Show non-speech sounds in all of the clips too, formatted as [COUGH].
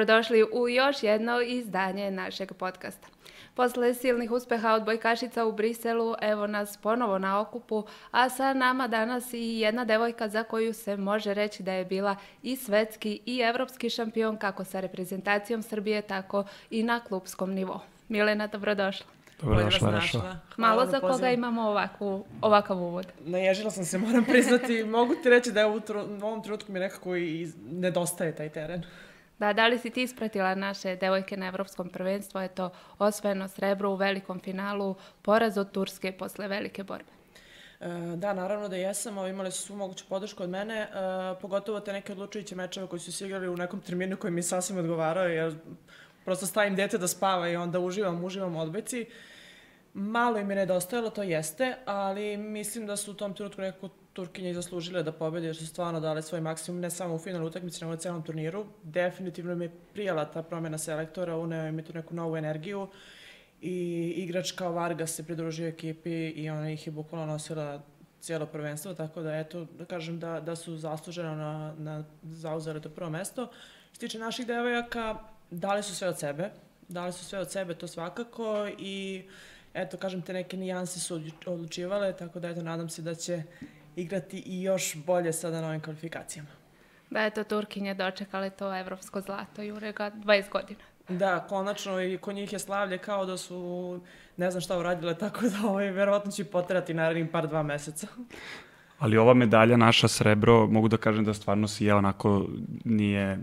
Dobrodošli u još jedno izdanje našeg podcasta. Posle silnih uspeha od bojkašica u Briselu, evo nas ponovo na okupu, a sa nama danas i jedna devojka za koju se može reći da je bila i svetski i evropski šampion kako sa reprezentacijom Srbije, tako i na klubskom nivou. Milena, dobrodošla. Dobrodošla, našla. Malo za koga imamo ovakvu, ovakav uvod. Naježila sam se, moram priznati. [LAUGHS] Mogu ti reći da je u, u ovom trenutku mi nekako i nedostaje taj teren. Da, da li si ti ispratila naše devojke na Evropskom prvenstvu? Eto, osvojeno srebro u velikom finalu, poraz od Turske posle velike borbe. E, da, naravno da jesam, ovo imali su svu moguću podršku od mene, e, pogotovo te neke odlučujuće mečeve koji su se igrali u nekom terminu koji mi sasvim odgovarao, jer prosto stavim dete da spava i onda uživam, uživam odbeci. Malo im je nedostajalo, to jeste, ali mislim da su u tom trenutku nekako Turkinje zaslužile da pobede, jer su stvarno dale svoj maksimum, ne samo u finalu utakmici, nego na celom turniru. Definitivno mi je prijala ta promjena selektora, uneo mi tu neku novu energiju i igrač kao Vargas se pridružio ekipi i ona ih je bukvalno nosila cijelo prvenstvo, tako da eto, da kažem da, da su zasluženo na, na zauzele to prvo mesto. Što tiče naših devojaka, dali su sve od sebe, dali su sve od sebe, to svakako i eto, kažem, te neke nijanse su odlučivale, tako da eto, nadam se da će igrati i još bolje sada na ovim kvalifikacijama. Da, eto, Turkinje dočekale to evropsko zlato Jurega 20 godina. Da, konačno i kod njih je slavlje kao da su ne znam šta uradile, tako da ovaj, verovatno će poterati narednim par dva meseca. Ali ova medalja, naša srebro, mogu da kažem da stvarno si je onako nije e,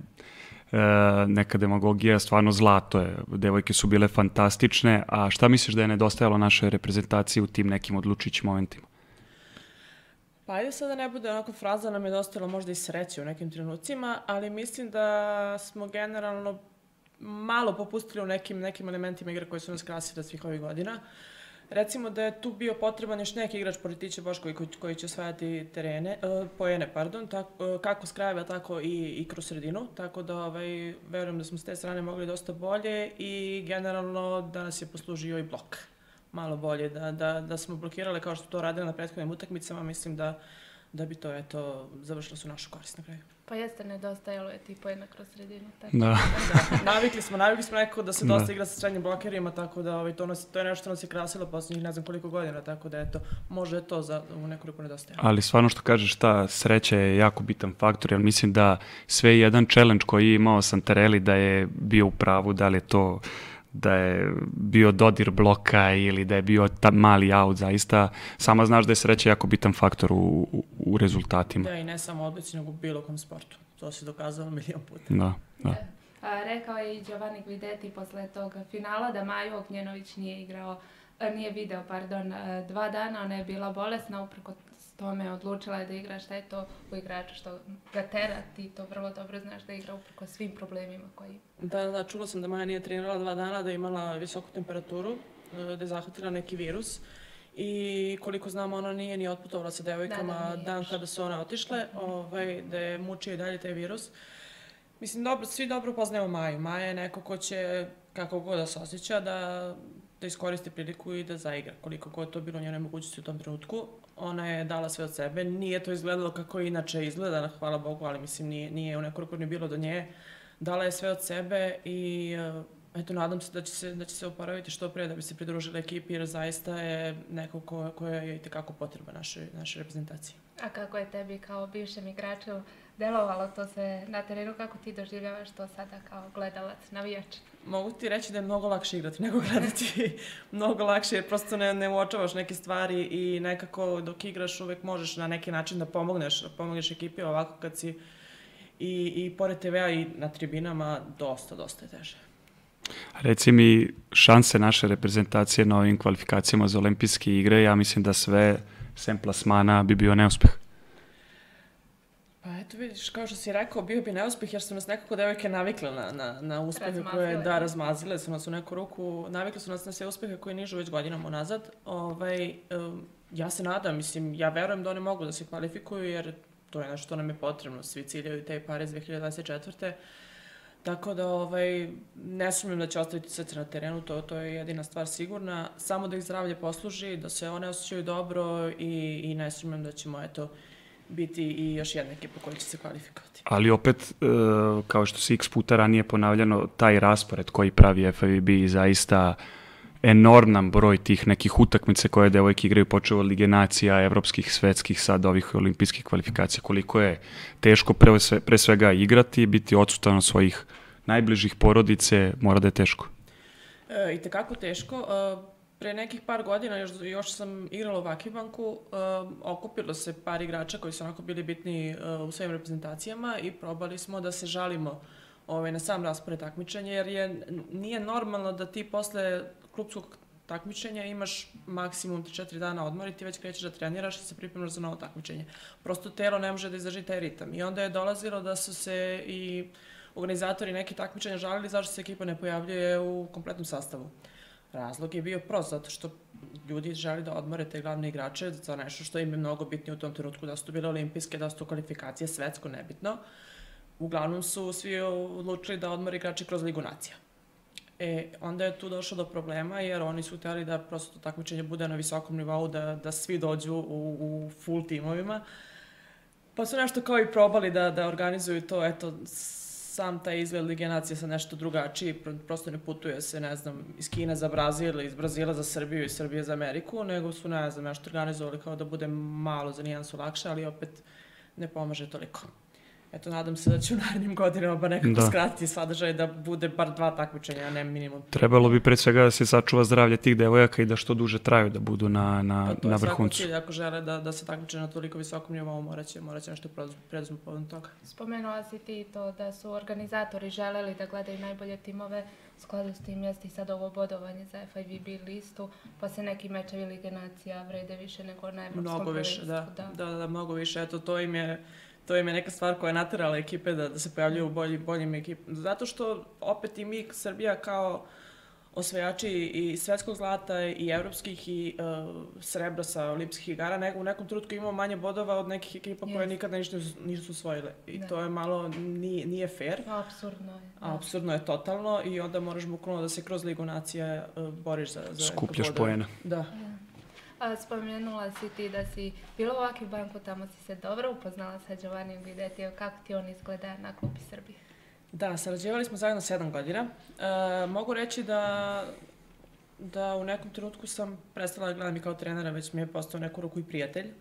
neka demagogija, stvarno zlato je. Devojke su bile fantastične, a šta misliš da je nedostajalo našoj reprezentaciji u tim nekim odlučićim momentima? Pa ajde sada ne bude onako fraza nam je dostalo možda i sreće u nekim trenucima, ali mislim da smo generalno malo popustili u nekim, nekim elementima igre koji su nas krasili svih ovih godina. Recimo da je tu bio potreban još neki igrač pored Tiće Boškovi koji, koji će osvajati terene, uh, poene, pardon, tako, uh, kako s krajeva, tako i, i kroz sredinu, tako da ovaj, verujem da smo s te strane mogli dosta bolje i generalno danas je poslužio i blok malo bolje, da, da, da smo blokirali kao što to radili na prethodnim utakmicama, mislim da, da bi to eto, završilo su našu korist na kraju. Pa jeste, nedostajalo je tipo jedna kroz sredinu. Tako. Da. da. Navikli smo, navikli smo nekako da se da. dosta igra sa srednjim blokerima, tako da ovaj, to, nas, to je nešto što nas je krasilo poslednjih ne znam koliko godina, tako da eto, može to za, u nekoliko nedostaje. Ali stvarno što kažeš, ta sreća je jako bitan faktor, jer mislim da sve jedan challenge koji je imao Santarelli da je bio u pravu, da li je to da je bio dodir bloka ili da je bio ta mali out, zaista sama znaš da je sreća jako bitan faktor u, u, u rezultatima. Da, i ne samo odlici, nego u bilo kom sportu. To se dokazalo milion puta. Da, da. A, rekao je i Giovanni Guidetti posle tog finala da Maju Ognjenović nije igrao nije video, pardon, dva dana, ona je bila bolesna, upreko tome odlučila je da igra šta je to u igraču što ga tera, ti to vrlo dobro znaš da igra upreko svim problemima koji Da, da, čula sam da Maja nije trenirala dva dana, da je imala visoku temperaturu, e, da je zahvatila neki virus i koliko znamo ona nije ni otputovala sa devojkama da, da, dan kada su one otišle, ovaj, da je mučio i dalje taj virus. Mislim, dobro, svi dobro poznajemo Maju. Maja je neko ko će, kako god da se osjeća, da, da iskoristi priliku i da zaigra. Koliko god to bilo njene mogućnosti u tom trenutku, ona je dala sve od sebe. Nije to izgledalo kako inače izgleda, hvala Bogu, ali mislim nije, nije u nekoliko ni bilo do nje. Dala je sve od sebe i uh, eto, nadam se da će se, da će se oporaviti što pre da bi se pridružila ekipi, jer zaista je neko ko, koja je i tekako potreba našoj, našoj reprezentaciji. A kako je tebi kao bivšem igraču delovalo to sve na terenu, kako ti doživljavaš to sada kao gledalac, navijač? Mogu ti reći da je mnogo lakše igrati nego gledati. [LAUGHS] mnogo lakše jer prosto ne, ne uočavaš neke stvari i nekako dok igraš uvek možeš na neki način da pomogneš, da pomogneš ekipi ovako kad si i, i pored TV-a i na tribinama dosta, dosta je teže. Reci mi šanse naše reprezentacije na ovim kvalifikacijama za olimpijske igre, ja mislim da sve sem plasmana bi bio neuspeh. Eto vidiš, kao što si rekao, bio bi neuspeh jer su nas nekako devojke navikle na, na, na uspehe koje, da, razmazile su nas u neku ruku, navikle su nas na sve uspehe koje nižu već godinama unazad. Ovaj, um, ja se nadam, mislim, ja verujem da one mogu da se kvalifikuju jer to je nešto što nam je potrebno, svi ciljaju te pare iz 2024. Tako da ovaj, ne sumnjam da će ostaviti srce na terenu, to, to je jedina stvar sigurna. Samo da ih zdravlje posluži, da se one osjećaju dobro i, i ne sumnjam da ćemo eto, biti i još jedna ekipa koja će se kvalifikovati. Ali opet, e, kao što se x puta ranije ponavljano, taj raspored koji pravi FIVB zaista enorman broj tih nekih utakmice koje devojke igraju, počeo od Lige nacija, evropskih, svetskih, sad ovih olimpijskih kvalifikacija, koliko je teško pre, sve, pre svega igrati, biti odsutan od svojih najbližih porodice, mora da je teško. E, I tekako teško. E, pre nekih par godina, još, još sam igrala u Vakibanku, e, okupilo se par igrača koji su onako bili bitni e, u svojim reprezentacijama i probali smo da se žalimo ovaj, na sam raspored takmičenja, jer je, nije normalno da ti posle klubskog takmičenja imaš maksimum 3-4 dana odmor i ti već krećeš da treniraš i se pripremaš za novo takmičenje. Prosto telo ne može da izdrži taj ritam. I onda je dolazilo da su se i organizatori neki takmičenja žalili zašto se ekipa ne pojavljuje u kompletnom sastavu. Razlog je bio prost, zato što ljudi želi da odmore te glavne igrače za nešto što im je mnogo bitnije u tom trenutku, da su to bile olimpijske, da su to kvalifikacije, svetsko, nebitno. Uglavnom su svi odlučili da odmore igrače kroz Ligu nacija. E, onda je tu došlo do problema jer oni su hteli da prosto to takmičenje bude na visokom nivou, da, da svi dođu u, u full timovima. Pa su nešto kao i probali da, da organizuju to, eto, sam taj izgled Lige nacije sa nešto drugačiji, prosto ne putuje se, ne znam, iz Kine za Brazil, iz Brazila za Srbiju i Srbije za Ameriku, nego su, ne znam, nešto organizovali kao da bude malo za nijansu lakše, ali opet ne pomaže toliko eto, nadam se da će u narednim godinama ba nekako da. skratiti sadržaj da bude bar dva takmičenja, a ne minimum. Trebalo bi pre svega da se sačuva zdravlje tih devojaka i da što duže traju da budu na, na, pa na vrhuncu. Cilj, ako žele da, da se takmiče na toliko visokom nivou, moraće, moraće nešto preduzmu povodom toga. Spomenula si ti to da su organizatori želeli da gledaju najbolje timove, u skladu s tim jeste i sad ovo bodovanje za FIVB listu, pa se neki mečevi Lige Nacija vrede više nego na evropskom Mnogo više, da, da, da, da, mnogo više. Eto, to im je to im je neka stvar koja je naterala ekipe da, da se pojavljaju u bolji, boljim ekipama. Zato što opet i mi, Srbija kao osvajači i svetskog zlata i evropskih i uh, srebra sa olimpijskih igara, ne, u nekom trenutku imamo manje bodova od nekih ekipa yes. koje nikada ništa nisu osvojile. I da. to je malo, nije, nije fair. Apsurdno je. Da. Apsurdno je totalno i onda moraš bukvalno da se kroz Ligu nacija uh, boriš za, za Skupljaš pojena. Da. da. A, spomenula si ti da si bila u Aki banku, tamo si se dobro upoznala sa Giovannijem Guidetijom. Kako ti on izgleda na klubi Srbije? Da, sarađivali smo zajedno sedam godina. E, mogu reći da da u nekom trenutku sam prestala da gledam i kao trenera, već mi je postao neku ruku i prijatelj.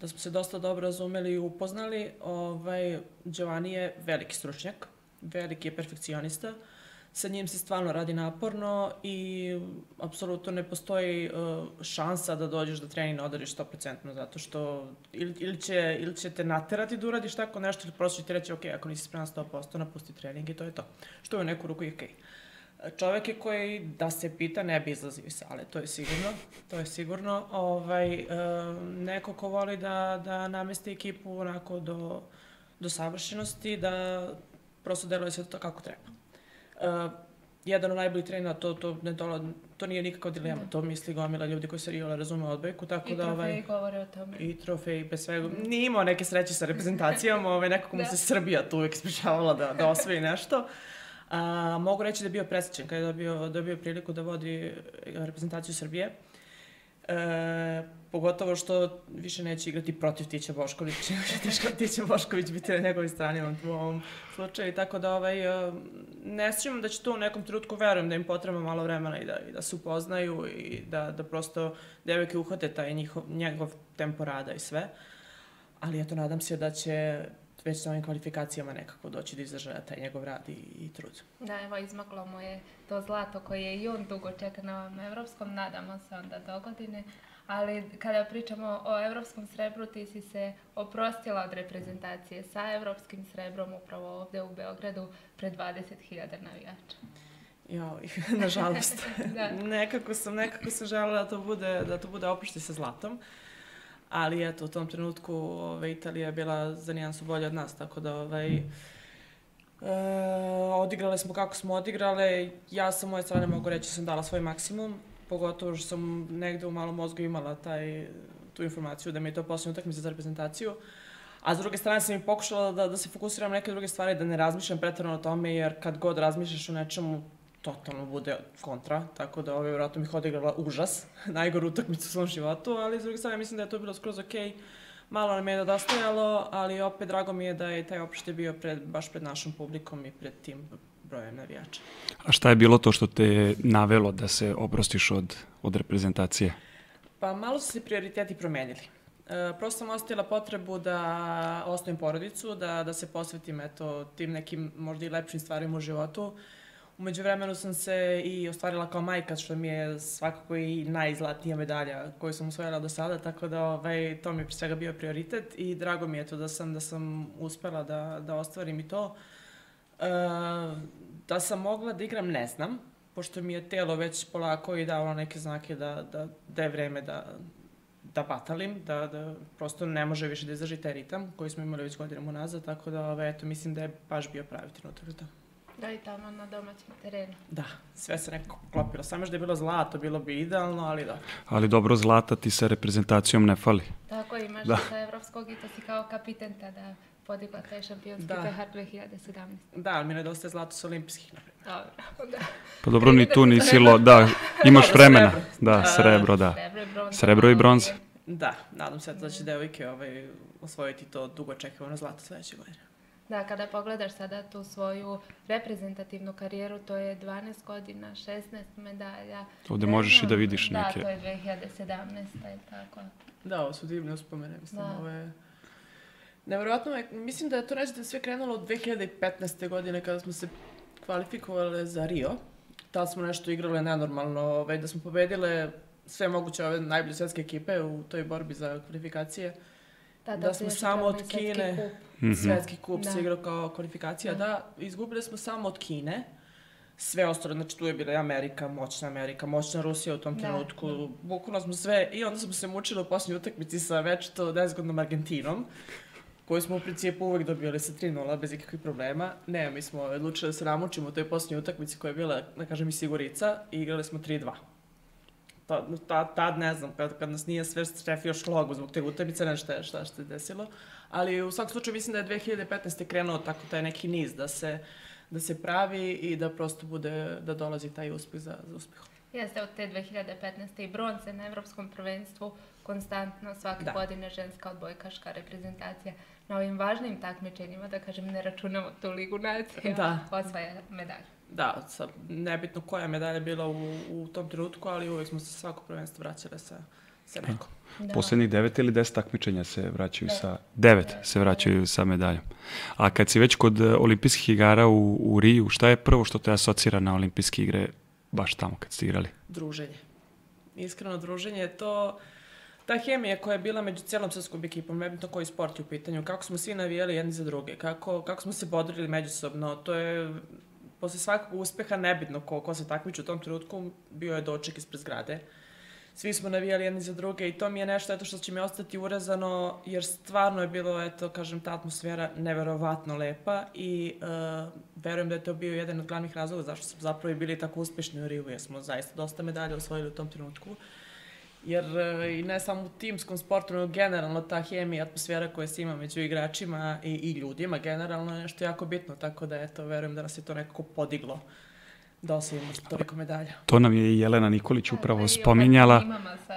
Da smo se dosta dobro razumeli i upoznali. Ovaj, Giovanni je veliki stručnjak, veliki je perfekcionista. Uh, sa njim se stvarno radi naporno i apsolutno ne postoji uh, šansa da dođeš da trening odariš 100% zato što ili, ili, će, ili će te naterati da uradiš tako nešto ili prosto će ti reći ok, ako nisi spreman 100% napusti trening i to je to. Što je u neku ruku i ok. Čovek je koji, da se pita, ne bi izlazio iz sale, to je sigurno. To je sigurno. Ovaj, uh, neko ko voli da, da namesti ekipu onako do, do savršenosti, da prosto deluje se to kako treba. Uh, jedan od najboljih trenera, to, to, ne dola, to nije nikakva dilema, to misli gomila ljudi koji se Riola razume odbojku, tako I da... I ovaj, govore o tome. I trofeji, bez svega. Nije imao neke sreće sa reprezentacijama, [LAUGHS] ovaj, nekako mu da. se Srbija tu uvek ispričavala da, da osvoji nešto. A, mogu reći da je bio presjećen kada je dobio, dobio priliku da vodi reprezentaciju Srbije. E, pogotovo što više neće igrati protiv Tića Boškovića, [LAUGHS] Tića Bošković biti na njegovoj strani u ovom slučaju, tako da ovaj, e, ne sjećam da će to u nekom trenutku, verujem da im potreba malo vremena i da, i da se upoznaju i da, da prosto devojke uhvate taj njihov, njegov tempo rada i sve. Ali eto, nadam se da će već sa ovim kvalifikacijama nekako doći do izražaja taj njegov rad i, i trud. Da, evo, izmaklo mu je to zlato koje je i on dugo čeka na ovom evropskom, nadamo se onda do godine. Ali kada pričamo o evropskom srebru, ti si se oprostila od reprezentacije sa evropskim srebrom upravo ovde u Beogradu pred 20.000 navijača. Joj, [LAUGHS] nažalost. [LAUGHS] da. nekako sam, nekako sam želela da to bude, da to bude oprošti sa zlatom. Uh, ali eto, u tom trenutku ove, Italija je bila za nijansu bolja od nas, tako da ovaj, e, odigrale smo kako smo odigrale. Ja sa moje strane mogu reći da sam dala svoj maksimum, pogotovo što sam negde u malom mozgu imala taj, tu informaciju da mi je to poslednja utakmica za reprezentaciju. A s druge strane sam i pokušala da, da se fokusiram na neke druge stvari, da ne razmišljam pretredno o tome, jer kad god razmišljaš o nečemu, totalno bude kontra, tako da ovaj, vjerojatno bih odigrala užas, [LAUGHS] najgoru utakmicu u svom životu, ali s druge strane mislim da je to bilo skroz okej. Okay. malo nam je nedostajalo, ali opet drago mi je da je taj oproštaj bio pred, baš pred našom publikom i pred tim brojem navijača. A šta je bilo to što te navelo da se oprostiš od, od reprezentacije? Pa malo su se prioriteti promenili. E, prosto sam ostavila potrebu da ostavim porodicu, da, da se posvetim eto, tim nekim možda i lepšim stvarima u životu. Umeđu vremenu sam se i ostvarila kao majka, što mi je svakako i najzlatnija medalja koju sam osvojila do sada, tako da ovaj, to mi je pre svega bio prioritet i drago mi je to da sam, da sam uspela da, da ostvarim i to. E, da sam mogla da igram, ne znam, pošto mi je telo već polako i dalo neke znake da, da, da je vreme da, da batalim, da, da prosto ne može više da izdrži taj ritam koji smo imali već godinama nazad, tako da ovaj, eto, mislim da je baš bio pravi trenutak za to. Da, i tamo na domaćem terenu. Da, sve se nekako klopilo. Samo još da je bilo zlato, bilo bi idealno, ali da. Ali dobro, zlata ti sa reprezentacijom ne fali. Tako, imaš Da. da. sa evropskog i to si kao kapiten tada podigla taj šampionski Da. pehar 2017. Da, ali mi nedostaje zlato sa olimpijskih, na primjer. Dobro, da. Pa dobro, ni tu nisi lo... Da, imaš Dobro, vremena. srebro. Da, A, srebro, da. Srebro i bronza. Srebro i bronza. Da, nadam se da će devojke ovaj, osvojiti to dugo čekavano zlato sledeće godine. Da, kada pogledaš sada tu svoju reprezentativnu karijeru, to je 12 godina, 16 medalja. Ovde Ne možeš i da vidiš Da, neke. to je 2017. je tako. Da, ovo su divne uspomene, mislim, Da. ovo je... Nevjerojatno je, mislim da je to nešto sve krenulo od 2015. godine kada smo se kvalifikovali za Rio. Tada smo nešto igrale nenormalno, ovaj, da smo pobedile sve moguće ove najbolje svetske ekipe u toj borbi za kvalifikacije. Da, Da to smo samo od svetski Kine. kup. Mhm. Svetski kup Da. se igrao kao kvalifikacija, da. Da. Izgubili smo samo od Kine. Sve ostalo, znači tu je bila i Amerika, moćna Amerika, moćna Rusija u tom Da, trenutku. da. Bukvalno smo sve, i onda smo se mučili u posljednjoj utakmici sa večito nezgodnom Argentinom, koju smo u principu uvek dobijali sa 3-0 bez ikakvih problema. Ne, mi smo odlučili da se namučimo u toj posljednjoj utakmici koja je bila, da kažem, i sigurica i igrali smo 3-2. Ta, ta, tad ne znam, kad, kad nas nije sve strefio šlogu zbog te utakmice, ne šta, je- šta, je desilo. Ali u svakom slučaju mislim da je 2015. krenuo tako taj neki niz da se, da se pravi i da prosto bude, da dolazi taj uspeh za, za uspehom. Jeste od te 2015. i bronze na evropskom prvenstvu konstantno svake Da. godine ženska odbojkaška reprezentacija na ovim važnim takmičenjima, da kažem ne računamo tu ligu nacija, Da. osvaja medalju. Da, sad, nebitno koja medalja bila u, u tom trenutku, ali uvek smo se svako prvenstvo vraćale sa, sa nekom. Da. Poslednjih devet ili deset takmičenja se vraćaju Devet. sa... Devet se vraćaju sa medaljom. A kad si već kod e, olimpijskih igara u, u Riju, šta je prvo što te asocira na olimpijske igre baš tamo kad ste igrali? druženje. Iskreno druženje je to ta hemija koja je bila među cijelom svetskom ekipom, nebitno koji sport je u pitanju, kako smo svi navijali jedni za druge, kako, kako smo se bodrili međusobno, to je posle svakog uspeha nebitno ko, ko se takmiči u tom trenutku, bio je doček ispred zgrade. Svi smo navijali jedni za druge i to mi je nešto eto što će mi ostati urezano, jer stvarno je bilo, eto, kažem, ta atmosfera neverovatno lepa i uh, verujem da je to bio jedan od glavnih razloga zašto smo zapravo i bili tako uspešni u Riju, jer smo zaista dosta medalja osvojili u tom trenutku. Jer uh, i ne samo u timskom sportu, nego generalno ta hemija, atmosfera koja se ima među igračima i, i ljudima generalno je nešto jako bitno, tako da eto, verujem da nas je to nekako podiglo da osvojimo toliko medalja. To nam je i Jelena Nikolić Da, upravo o spominjala.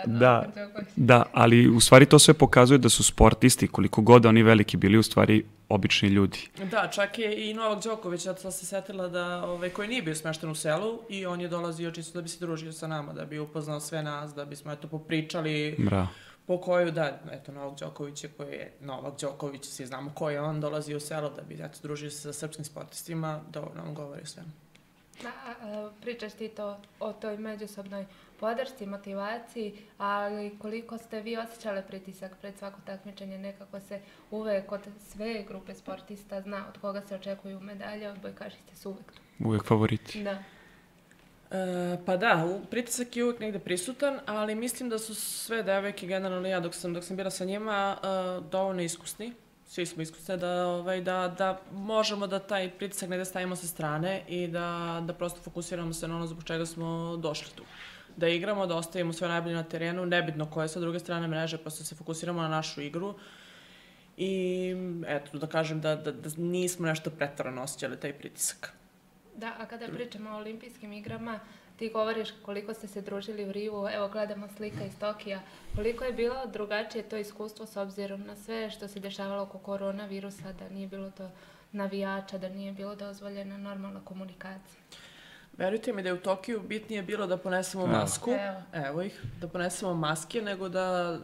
Da. Đoković. Da, ali u stvari to sve pokazuje da su sportisti, koliko god oni veliki bili, u stvari obični ljudi. Da, čak je i Novak Đoković, ja sam se setila da, ovaj, koji nije bio smešten u selu i on je dolazio čisto da bi se družio sa nama, da bi upoznao sve nas, da bismo eto popričali Bravo. po koju, da, eto Novak Đoković je koji je Novak Đoković, svi znamo ko je on, dolazi u selo da bi eto družio se sa srpskim sportistima, dovoljno nam govori o svemu. Da, a, pričaš ti to o toj međusobnoj podršci, motivaciji, ali koliko ste vi osjećali pritisak pred svako takmičenje, nekako se uvek kod sve grupe sportista zna od koga se očekuju medalje, odbojkašice su uvek tu. Uvijek favoriti. Da. E, pa da, pritisak je uvijek negde prisutan, ali mislim da su sve devojke, generalno ja dok sam, dok sam bila sa njima, e, dovoljno iskusni. Svi smo iskusni da, ovaj, da, da možemo da taj pritisak negde stavimo sa strane i da, da prosto fokusiramo se na ono zbog čega smo došli tu. Da igramo, da ostavimo sve najbolje na terenu, nebitno koje je sa druge strane mreže, prosto se fokusiramo na našu igru. I eto, da kažem da, da, da nismo nešto pretarano osjećali taj pritisak. Da, a kada pričamo o olimpijskim igrama, Ti govoriš koliko ste se družili u Rivu, evo gledamo slika iz Tokija. Koliko je bilo drugačije to iskustvo s obzirom na sve što se dešavalo oko koronavirusa, da nije bilo to navijača, da nije bilo dozvoljena normalna komunikacija? Verujte mi da je u Tokiju bitnije bilo da ponesemo Evo. masku, Evo. evo ih, da ponesemo maske nego da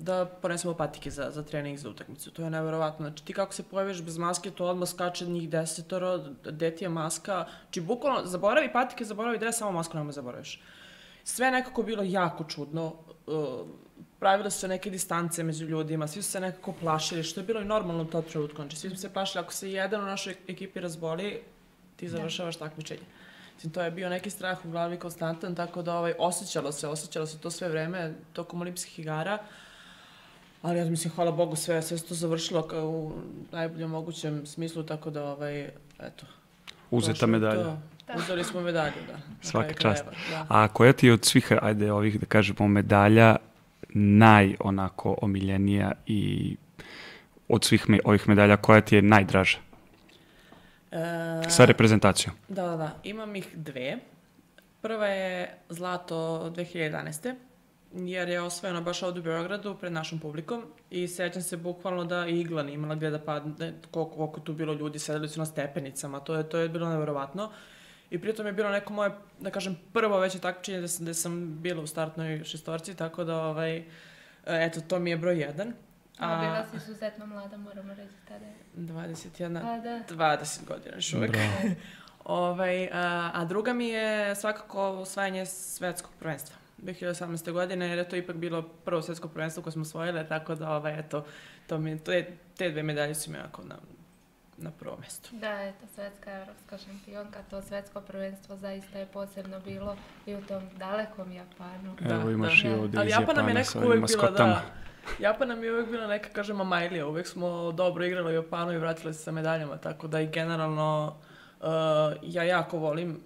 da ponesemo patike za, za trening za utakmicu. To je neverovatno. Znači ti kako se pojaviš bez maske, to odmah skače njih desetoro, deti je maska. Znači bukvalno, zaboravi patike, zaboravi dres, samo masku nema zaboraviš. Sve nekako bilo jako čudno. Uh, pravile su se neke distance među ljudima, svi su se nekako plašili, što je bilo i normalno u to trenutku. Znači svi su se plašili, ako se jedan u našoj ekipi razboli, ti završavaš takmičenje. Mislim, to je bio neki strah u glavi konstantan, tako da ovaj, osjećalo se, osjećalo se to sve vreme tokom olimpijskih igara. Ali ja mislim, hvala Bogu, sve, sve se to završilo kao u najboljem mogućem smislu, tako da, ovaj, eto. Uzeta medalja. to. Uzeli smo medalju, da. Svaka čast. krajeva, Da. A koja ti je od svih, ajde ovih da kažemo, medalja naj onako omiljenija i od svih me, ovih medalja koja ti je najdraža E, sa reprezentacijom? Da, da, da. Imam ih dve. Prva je zlato 2011. jer je osvojeno baš ovde u Beogradu pred našom publikom i sećam se bukvalno da i igla nije imala gde da padne, koliko, koliko tu bilo ljudi, sedeli su na stepenicama, to je, to je bilo nevjerovatno. I pritom je bilo neko moje, da kažem, prvo veće takmičenje da sam, da sam bila u startnoj šestorci, tako da, ovaj, eto, to mi je broj jedan. A, bila si izuzetno mlada, moramo reći tada. 21, Pa da. 20 godina još uvek. [LAUGHS] Ovaj, a, a druga mi je svakako osvajanje svetskog prvenstva. 2018. godine, jer je to ipak bilo prvo svetsko prvenstvo koje smo osvojile, tako da, ovaj, eto, to mi, to je, te dve medalje su mi onako na, na prvo mesto. Da, eto, svetska evropska šampionka, to svetsko prvenstvo zaista je posebno bilo i u tom dalekom Japanu. Evo Da, imaš da. i ovde Ali iz Japan nam je Japana sa nekako ovim bila, maskotama. da, Japan nam je uvek bila neka, kažemo, majlija. Uvek smo dobro igrali u Japanu i vratili se sa medaljama, tako da i generalno uh, ja jako volim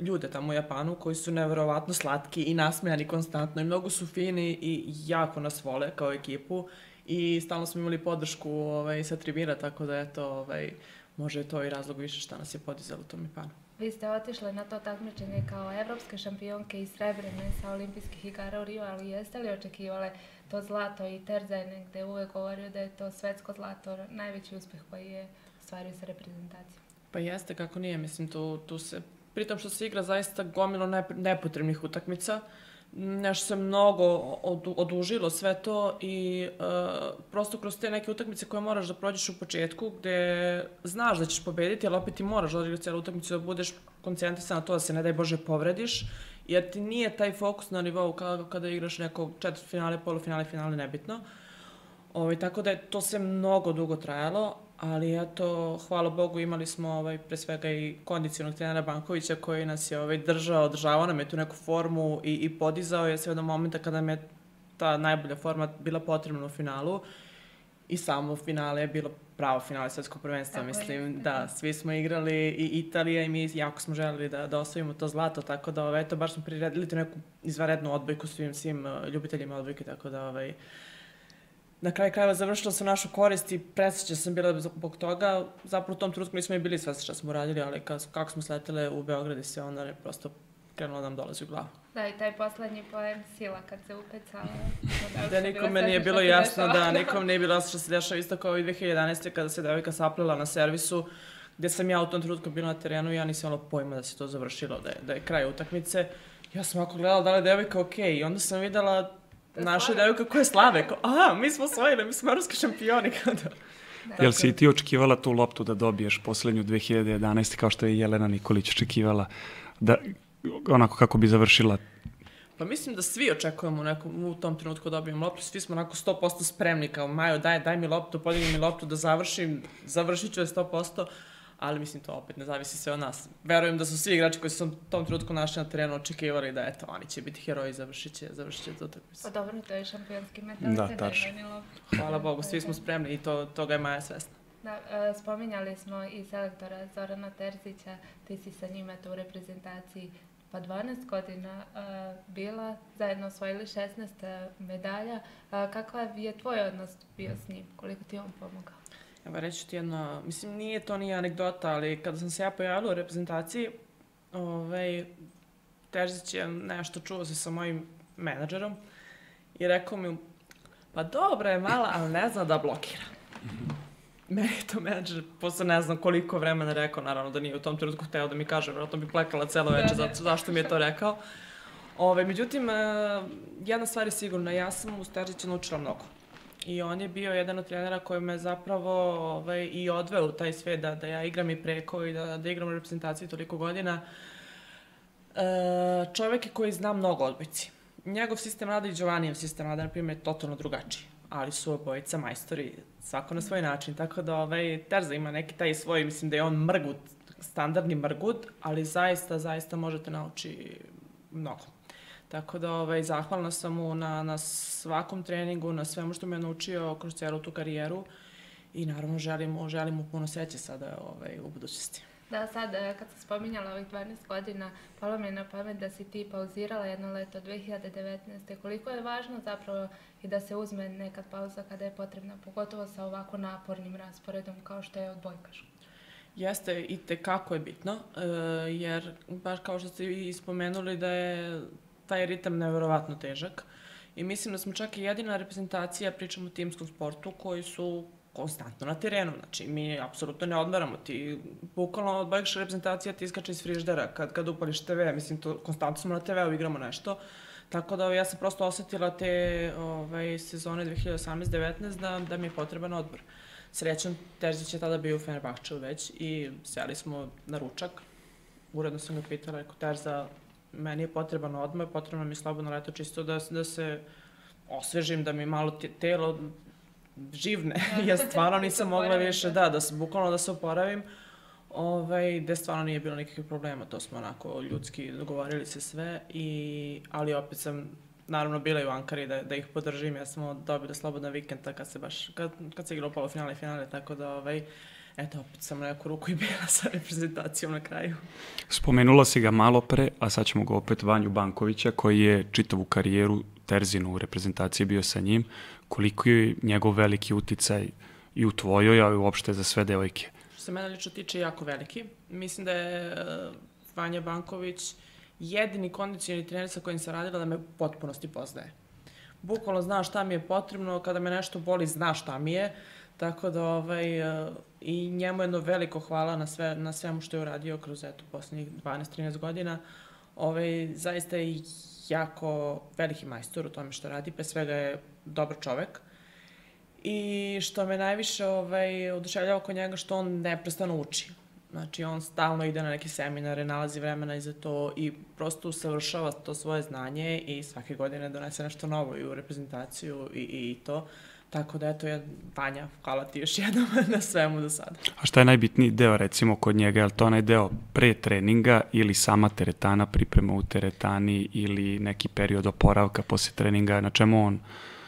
ljude tamo u Japanu koji su neverovatno slatki i nasmejani konstantno i mnogo su fini i jako nas vole kao ekipu i stalno smo imali podršku ovaj, sa tribina, tako da eto, ovaj, može to i razlog više šta nas je podizalo u tom Japanu. Vi ste otišli na to takmičenje kao evropske šampionke i srebrene sa olimpijskih igara u Rio, ali jeste li očekivale to zlato i Terzaj negde uvek govorio da je to svetsko zlato najveći uspeh koji je ostvario sa reprezentacijom? Pa jeste, kako nije, mislim, tu, tu se, pritom što se igra zaista gomilo nep- nepotrebnih utakmica, nešto se mnogo od, odužilo sve to i uh, prosto kroz te neke utakmice koje moraš da prođeš u početku, gde znaš da ćeš pobediti, ali opet ti moraš da odigraš celu utakmicu, da budeš koncentrisan na to da se ne daj Bože povrediš, jer ti nije taj fokus na nivou kao kada igraš neko četvrt finale, polufinale, finale, nebitno. Ovaj, tako da je to sve mnogo dugo trajalo, ali eto, hvala Bogu, imali smo ovaj, pre svega i kondicionog trenera Bankovića koji nas je ovaj, držao, održavao nam je tu neku formu i, i podizao je sve do momenta kada nam je ta najbolja forma bila potrebna u finalu i samo finale je bilo pravo finale svetskog prvenstva, Tako mislim, jeste. da, svi smo igrali i Italija i mi jako smo želeli da, da osvojimo to zlato, tako da, ovaj, eto, baš smo priredili tu neku izvarednu odbojku svim, svim uh, ljubiteljima odbojke, tako da, ovaj, na kraju krajeva završilo se u našu korist i presrećna sam bila zbog toga. Zapravo u tom trenutku nismo i bili sve šta smo uradili, ali kako smo sletele u Beograd i sve, onda je prosto krenulo da nam dolazi u glavu. Da, i taj poslednji poen sila kad se upecala. [LAUGHS] Da nikome nije bilo jasno, da nikom nije bilo jasno što se dešava isto kao i 2011. kada se devojka saplela na servisu, gde sam ja u tom trenutku bila na terenu i ja nisam imala pojma da se to završilo, da je, da je kraj utakmice. Ja sam ako gledala da li je devojka okej okay. i onda sam videla Da našu slave. devojku koje slave, kao, aha, mi smo osvojili, mi smo evropski šampioni, da. Jel si i ti očekivala tu loptu da dobiješ poslednju 2011. kao što je Jelena Nikolić očekivala da onako kako bi završila Pa mislim da svi očekujemo u, nekom, u tom trenutku da dobijemo loptu, svi smo onako 100% spremni, kao Majo daj, daj mi loptu, podigni mi loptu da završim, završit ću je 100%, ali mislim to opet ne zavisi sve od nas. Verujem da su svi igrači koji su u tom trenutku našli na terenu očekivali da eto, oni će biti heroji, završit će, završit će tu utakmicu. Pa dobro, to je šampionski mentalitet. Da, tačno. loptu. Hvala Bogu, svi smo spremni i to, toga je Maja svesna. Da, e, spominjali smo i selektora Zorana Terzića, ti si sa njima tu u reprezentaciji pa 12 godina e, bila, zajedno osvojili 16 e, medalja. E, kakav je tvoj odnos bio s njim? Koliko ti je on pomogao? Evo reći ti jedno, mislim nije to nije anegdota, ali kada sam se ja pojavila u reprezentaciji, ovaj, Terzić je nešto čuo se sa mojim menadžerom i rekao mi, pa dobra je mala, ali ne zna da blokira. Meni je to menadžer posle ne znam koliko vremena rekao, naravno da nije u tom trenutku hteo da mi kaže, vjerojatno bi plekala celo veče zato, zašto mi je to rekao. Ove, međutim, e, jedna stvar je sigurna, ja sam u Terzića naučila mnogo. I on je bio jedan od trenera koji me zapravo ovaj, i odveo u taj svet da, da ja igram i preko i da, da igram u reprezentaciji toliko godina. E, čovek je koji zna mnogo odbojci. Njegov sistem rada i Giovannijev sistem rada, na primjer, je totalno drugačiji. Ali su obojica majstori, svako na svoj način. Tako da ovaj, Terza ima neki taj svoj, mislim da je on mrgut, standardni mrgut, ali zaista, zaista možete nauči mnogo. Tako da ovaj, zahvalna sam mu na, na svakom treningu, na svemu što me je naučio kroz celu tu karijeru i naravno želim želim mu puno sreće sada ovaj, u budućnosti. Da, sad e, kad sam spominjala ovih 12 godina, palo mi je na pamet da si ti pauzirala jedno leto 2019. Koliko je važno zapravo i da se uzme nekad pauza kada je potrebna, pogotovo sa ovako napornim rasporedom kao što je odbojkaš? Jeste i te kako je bitno, e, jer baš kao što ste i spomenuli da je taj ritam neverovatno težak. I mislim da smo čak i jedina reprezentacija, pričamo o timskom sportu, koji su konstantno na terenu. Znači, mi apsolutno ne odmaramo. Ti, bukvalno, odbojkaš reprezentacija, ti iskače iz friždera kad, kad upališ TV. Mislim, to, konstantno smo na TV-u, igramo nešto. Tako da ja sam prosto osetila te ovaj, sezone 2018-19 da, da mi je potreban odbor. Srećan, Terzić je tada bio u Fenerbahčevu već i sjeli smo na ručak. Uredno sam ga pitala, rekao, Terza, meni je potreban odmor, potrebno mi je slobodno leto čisto da, da se osvežim, da mi malo telo živne. [LAUGHS] ja stvarno nisam mogla više, da, da se, bukvalno da se oporavim. Ovaj, gde stvarno nije bilo nikakvih problema, to smo onako ljudski dogovorili se sve, i, ali opet sam naravno bila i u Ankari da, da ih podržim, ja sam dobila slobodna vikenda kad se baš, kad, kad se igrao polofinale i finale, tako da ovaj, eto, opet sam neku ruku i bila sa reprezentacijom na kraju. Spomenula si ga malo pre, a sad ćemo ga opet Vanju Bankovića, koji je čitavu karijeru Terzinu u reprezentaciji bio sa njim. Koliko je njegov veliki uticaj i u tvojoj, a i uopšte za sve devojke? Što se mene lično tiče, jako veliki. Mislim da je uh, Vanja Banković jedini kondicioni trener sa kojim sam radila da me potpunosti poznaje. Bukvalno zna šta mi je potrebno, kada me nešto boli, zna šta mi je. Tako da, ovaj, uh, i njemu jedno veliko hvala na, sve, na svemu što je uradio kroz, eto, poslednjih 12-13 godina. Ovaj, zaista je jako veliki majstor u tome što radi, pre svega je dobar čovek. I što me najviše ovaj, oduševljava oko njega što on neprestano uči. Znači, on stalno ide na neke seminare, nalazi vremena i za to i prosto usavršava to svoje znanje i svake godine donese nešto novo i u reprezentaciju i, i, i to. Tako da, eto, ja, Vanja, hvala ti još jednom [LAUGHS] na svemu do sada. A šta je najbitniji deo, recimo, kod njega? Je li to onaj deo pre treninga ili sama teretana, priprema u teretani ili neki period oporavka posle treninga? Na čemu on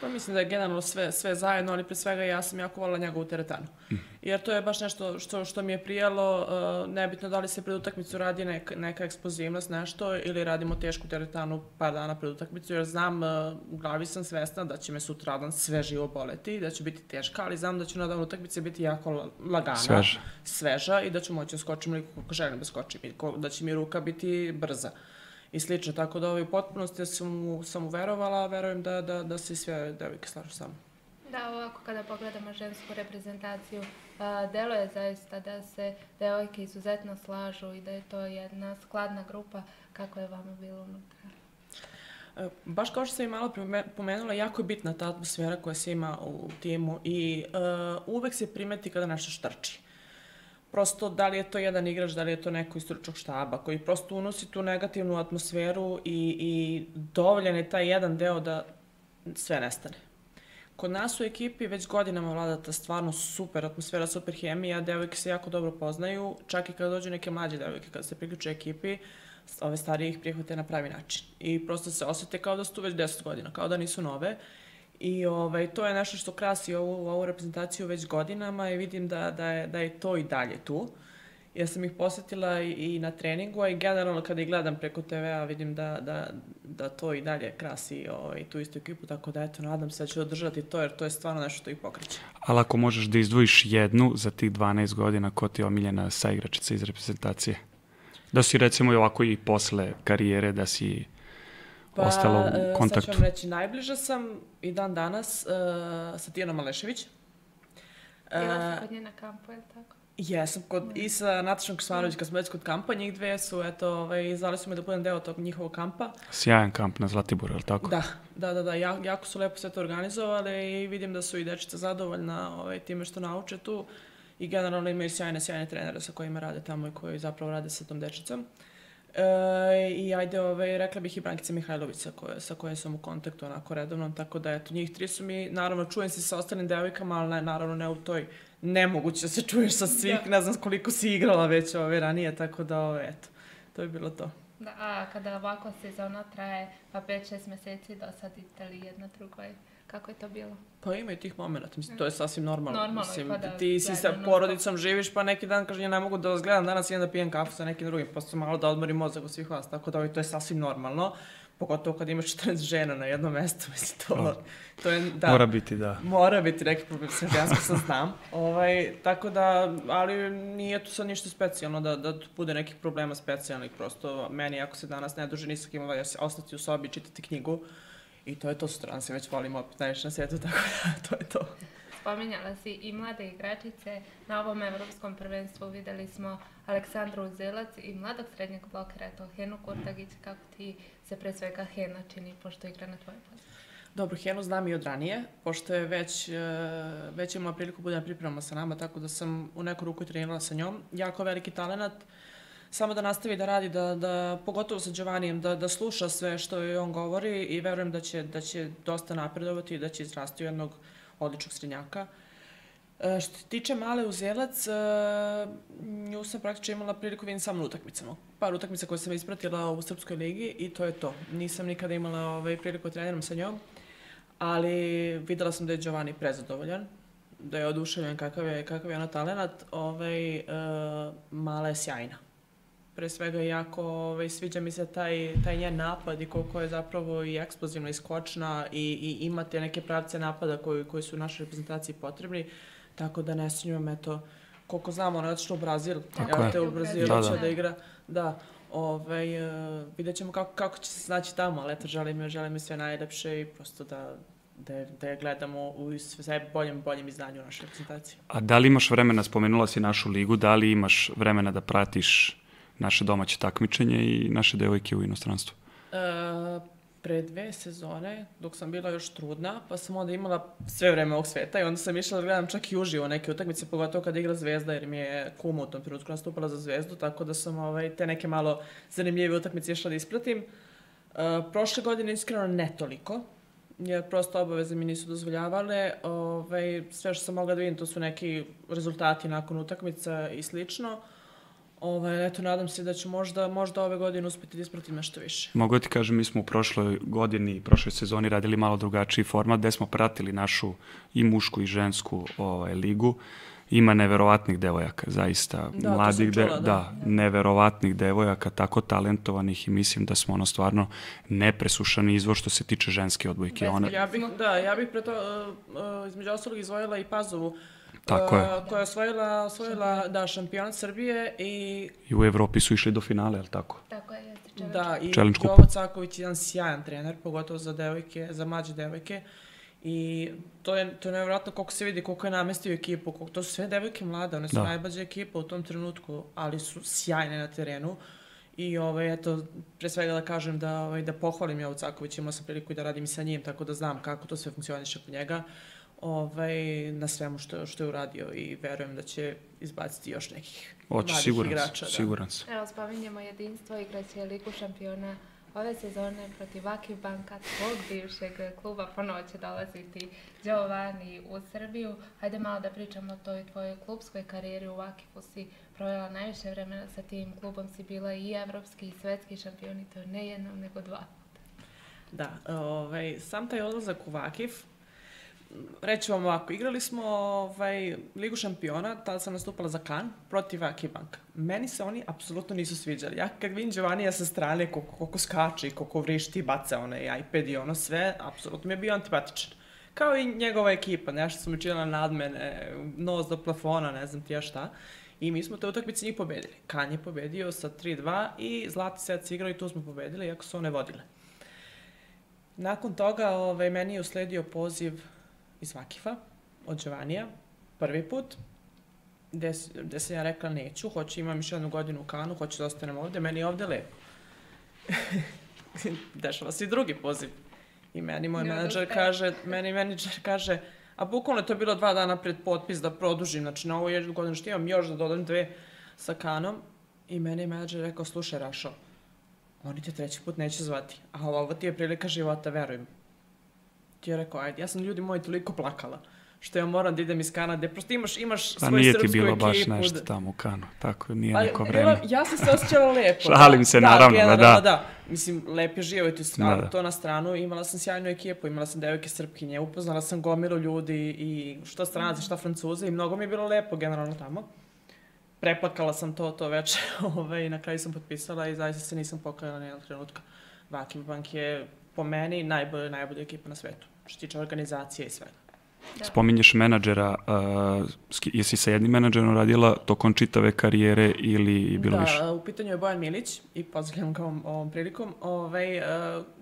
Pa mislim da je generalno sve, sve zajedno, ali pre svega ja sam jako volila njegovu teretanu. Mm. Jer to je baš nešto što, što mi je prijalo, uh, nebitno da li se pred utakmicu radi neka, neka eksplozivnost, nešto, ili radimo tešku teretanu par dana pred utakmicu, jer znam, uh, u glavi sam svesna da će me sutradan sve živo boleti, da će biti teška, ali znam da će na dan utakmice biti jako lagana, sveža. sveža i da ću moći da skočim kako želim da skočim, da će mi ruka biti brza. Uh, i slično. Tako da ovaj, u potpunosti sam, sam uverovala, a verujem da, da, da se sve devojke slažu sa mnom. Da, ovako kada pogledamo žensku reprezentaciju, a, delo je zaista da se devojke izuzetno slažu i da je to jedna skladna grupa kako je vama bilo unutra. E, baš kao što sam i malo pomenula, jako je bitna ta atmosfera koja se ima u timu i uh, uvek se primeti kada nešto štrči prosto da li je to jedan igrač, da li je to neko iz stručnog štaba koji prosto unosi tu negativnu atmosferu i, i dovoljan je taj jedan deo da sve nestane. Kod nas u ekipi već godinama vlada ta stvarno super atmosfera, super hemija, devojke se jako dobro poznaju, čak i kada dođu neke mlađe devojke, kada se priključe ekipi, ove starije ih prihvate na pravi način. I prosto se osete kao da su tu već 10 godina, kao da nisu nove. I ovaj, to je nešto što krasi ovu, ovu reprezentaciju već godinama i vidim da, da, je, da je to i dalje tu. Ja sam ih posetila i, na treningu, a i generalno kada ih gledam preko TV-a vidim da, da, da to i dalje krasi ovaj, tu istu ekipu, tako da eto, nadam se da ću održati to, jer to je stvarno nešto što ih pokreće. Ali ako možeš da izdvojiš jednu za tih 12 godina, ko ti je omiljena saigračica iz reprezentacije? Da si recimo i ovako i posle karijere, da si Pa, ostala e, u sad ću kontaktu? vam reći, najbliže sam i dan danas uh, sa Tijanom Malešević. Bila E, si kod nje na kampu, je li tako? Jesam, kod, i sa Natašom Kosmanović, kad smo već kod kampa, njih dve su, eto, ovaj, zvali su me da budem deo tog njihovog kampa. Sjajan kamp na Zlatiboru, je li tako? Da, da, da, da, ja, jako su lepo sve to organizovali i vidim da su i dečica zadovoljna ovaj, time što nauče tu i generalno imaju sjajne, sjajne trenere sa kojima rade tamo i koji zapravo rade sa tom dečicom. E, I ajde, ovaj, rekla bih i Brankica Mihajlović sa koje, sa koje sam u kontaktu onako redovnom, tako da eto, njih tri su mi, naravno čujem se sa ostalim devojkama, ali ne, naravno ne u toj nemoguće da se čuješ sa svih, Da. ne znam koliko si igrala već ove ranije, tako da, ove, eto, to je bilo to. Da, a kada ovako sezona traje pa 5-6 meseci dosadite li jedna drugoj, kako je to bilo? Pa ima i tih momenta, mislim, to je sasvim normalno. Normalno, mislim, pa da, ti si sa porodicom živiš, pa neki dan kaže, ja ne mogu da vas gledam, danas idem da pijem kafu sa nekim drugim, pa sam malo da odmorim mozak od svih vas, tako da ovaj, to je sasvim normalno. Pogotovo kad imaš [LAUGHS] 14 žena na jednom mestu, mislim, to, Da. to je, da. Mora biti, da. Mora biti neki problem, sve jasno sam znam. [LAUGHS] Ovaj, tako da, ali nije tu sad ništa specijalno da, da tu bude nekih problema specijalnih. Prosto, meni ako se danas ne duže nisam imala, ja se ostati u sobi i čitati knjigu. I to je to sutra, se već volim opet najviše na svijetu, tako da, [LAUGHS] to je to. Spominjala si i mlade igračice. Na ovom evropskom prvenstvu videli smo Aleksandru Uzelac i mladog srednjeg blokera, to Henu Kurtagić. Kako ti se pre svega Hena čini, pošto igra na tvojoj poziciji? Dobro, Henu znam i od ranije, pošto je već, e, već imala priliku da bude pripremama sa nama, tako da sam u neku ruku trenirala sa njom. Jako veliki talenat, samo da nastavi da radi, da, da pogotovo sa Giovannijem, da, da sluša sve što joj on govori i verujem da će, da će dosta napredovati i da će izrasti jednog odličnog srednjaka. E, što se tiče male uzelac, e, nju sam praktično imala priliku vidim samo utakmicama. Par utakmica koje sam ispratila u Srpskoj ligi i to je to. Nisam nikada imala ovaj, priliku da treniram sa njom, ali videla sam da je Giovanni prezadovoljan, da je oduševljen kakav je, kakav je ona talenat. Ovaj, e, mala je sjajna. Pre svega jako ovaj, sviđa mi se taj, taj njen napad i koliko je zapravo i eksplozivna i skočna i, i ima te neke pravce napada koji, koji su u našoj reprezentaciji potrebni. Tako da ne sumnjujem, eto, koliko znamo, ona je otišla u Brazil. Tako te u Brazilu Da, da. da igra. Da, ovaj, uh, vidjet ćemo kako, kako će se snaći tamo, ali eto, želim joj, želim joj sve najlepše i prosto da, da, je- da je gledamo u sve boljem, boljem izdanju naše reprezentacije. A da li imaš vremena, spomenula si našu ligu, da li imaš vremena da pratiš naše domaće takmičenje i naše devojke u inostranstvu? E, pre dve sezone, dok sam bila još trudna, pa sam onda imala sve vreme ovog sveta i onda sam išla da gledam čak i uživo neke utakmice, pogotovo kada igra Zvezda, jer mi je kuma u tom trenutku nastupala za Zvezdu, tako da sam ovaj, te neke malo zanimljive utakmice išla da ispratim. E, prošle godine iskreno ne toliko, jer prosto obaveze mi nisu dozvoljavale. Ovaj, sve što sam mogla da vidim, to su neki rezultati nakon utakmica i slično. Ovaj, eto, nadam se da ću možda, možda ove godine uspeti da ispratim nešto više. Mogu ti kažem, mi smo u prošloj godini, prošloj sezoni radili malo drugačiji format, gde smo pratili našu i mušku i žensku ovaj, ligu. Ima neverovatnih devojaka, zaista Da, to mladih, sam čula, de- da. da, neverovatnih devojaka, tako talentovanih i mislim da smo ono stvarno nepresušani izvor što se tiče ženske odbojke. One, Ja bih, da, ja bih pre to, uh, uh, između ostalog izdvojila i Pazovu, Tako uh, je. koja je osvojila, osvojila da, šampionat Srbije i I u Evropi su išli do finale, je li tako? Tako je, jeste čevač. da, i Challenge Cup. Jovo Caković je jedan sjajan trener, pogotovo za devojke, za mlađe devojke. I to je, to je nevjerojatno koliko se vidi, koliko je namestio ekipu, koliko, to su sve devojke mlade, one su Da. najmlađa ekipa u tom trenutku, ali su sjajne na terenu. I ovaj, eto, pre svega da kažem da, ovaj, da pohvalim Jovo Caković, imala sam priliku i da radim i sa njim, tako da znam kako to sve funkcioniše kod njega ovaj, na svemu što, što je uradio i verujem da će izbaciti još nekih Hoće, mladih siguran igrača. sam, da. siguran sam. Evo, spominjemo jedinstvo, igraće Ligu šampiona ove sezone protiv Vakif Banka, tvog bivšeg kluba, ponovo će dolaziti Giovanni u Srbiju. Hajde malo da pričamo o toj tvojoj klubskoj karijeri u Vakifu. Si provjela najviše vremena sa tim klubom, si bila i evropski i svetski šampion i to ne jednom nego dva. Da, ovaj, sam taj odlazak u Vakif, reći vam ovako, igrali smo ovaj, Ligu šampiona, tada sam nastupala za Kan protiv Vakif Banka. Meni se oni apsolutno nisu sviđali. Ja kad vidim Giovannija sa strane, koliko, koliko skače i koliko vrišti i baca onaj iPad i ono sve, apsolutno mi je bio antipatičan. Kao i njegova ekipa, nešto su mi činila nad mene, nos do plafona, ne znam ti ja šta. I mi smo te utakmice njih pobedili. Kan je pobedio sa 3-2 i Zlati se igrao i tu smo pobedili, iako su one vodile. Nakon toga ovaj, meni je usledio poziv iz Vakifa od Giovannija, prvi put, gde, gde sam ja rekla neću, hoću, imam još jednu godinu u Kanu, hoću da ostanem ovde, meni je ovde lepo. [LAUGHS] Dešava se i drugi poziv. I meni moj Ne menadžer kaže, meni menadžer kaže, a bukvalno je to bilo dva dana pred potpis da produžim, znači na ovo jednu godinu što imam još da dodam dve sa Kanom. I meni je menadžer rekao, slušaj Rašo, oni te treći put neće zvati, a ovo ti je prilika života, verujem. Ti je rekao, ajde, ja sam ljudi moji toliko plakala, što ja moram da idem iz Kanade, prosto imaš, imaš Pa svoju nije ti srpsku bilo ekipu. baš nešto da- tamo u Kanu, tako nije Pa, neko vreme. Ja sam se osjećala [LAUGHS] lepo. Šalim se, naravno, ma generalno, da. da. Mislim, lep je život, Da, da, da. to na stranu. Imala sam sjajnu ekipu, imala sam devojke srpkinje, upoznala sam gomilu ljudi i što stranaca, šta francuze i mnogo mi je bilo lepo generalno tamo. Preplakala sam to, to veče [LAUGHS] ovaj, i na kraju sam potpisala i zaista se nisam pokajala ni jednog trenutka. Vakim Bank je po meni najbolja, najbolja ekipa na svetu, što se tiče organizacije i svega. Da. Spominješ menadžera, uh, jesi sa jednim menadžerom radila tokom čitave karijere ili je bilo da, više? u pitanju je Bojan Milić i pozdravljam ga ovom, ovom prilikom. Ovaj, uh,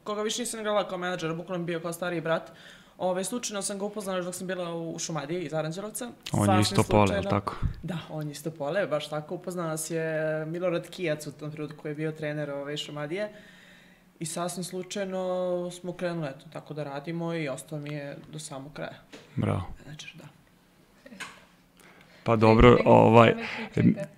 koga više nisam igrala kao menadžer, bukvalno bio kao stariji brat. Ovaj, slučajno sam ga upoznala još dok sam bila u Šumadiji iz Aranđelovca. On je isto pole, je tako? Da, on je isto pole, baš tako. Upoznala nas je Milorad Kijac u tom trenutku koji je bio trener ove Šumadije. I sasvim slučajno smo krenuli, eto, tako da radimo i ostao mi je do samog kraja. Bravo. Menadžer, da. Pa dobro, ovaj,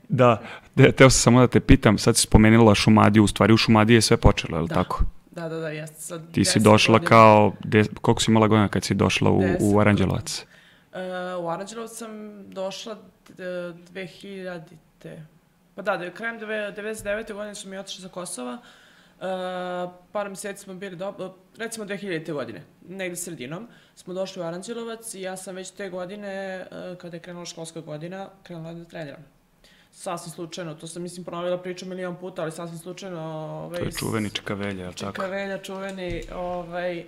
da, de, teo sam samo da te pitam, sad si spomenula Šumadiju, u stvari u Šumadiji je sve počelo, je li Da. tako? Da, da, da, jeste. Sad Ti si 10 došla godina. kao, de, koliko si imala godina kad si došla u, Deset u Aranđelovac? Uh, u Aranđelovac sam došla d- 2000-te. Pa da, da, krajem deve- 99. godine su mi otišli za Kosova. Uh, par meseci smo bili dobro, recimo 2000. godine, negde sredinom, smo došli u Aranđelovac i ja sam već te godine, uh, kada je krenula školska godina, krenula da treniram. Sasvim slučajno, to sam mislim ponovila priču milion puta, ali sasvim slučajno... Ovaj, To je čuveni čikavelja, li tako? Čikavelja čuveni ovaj, e,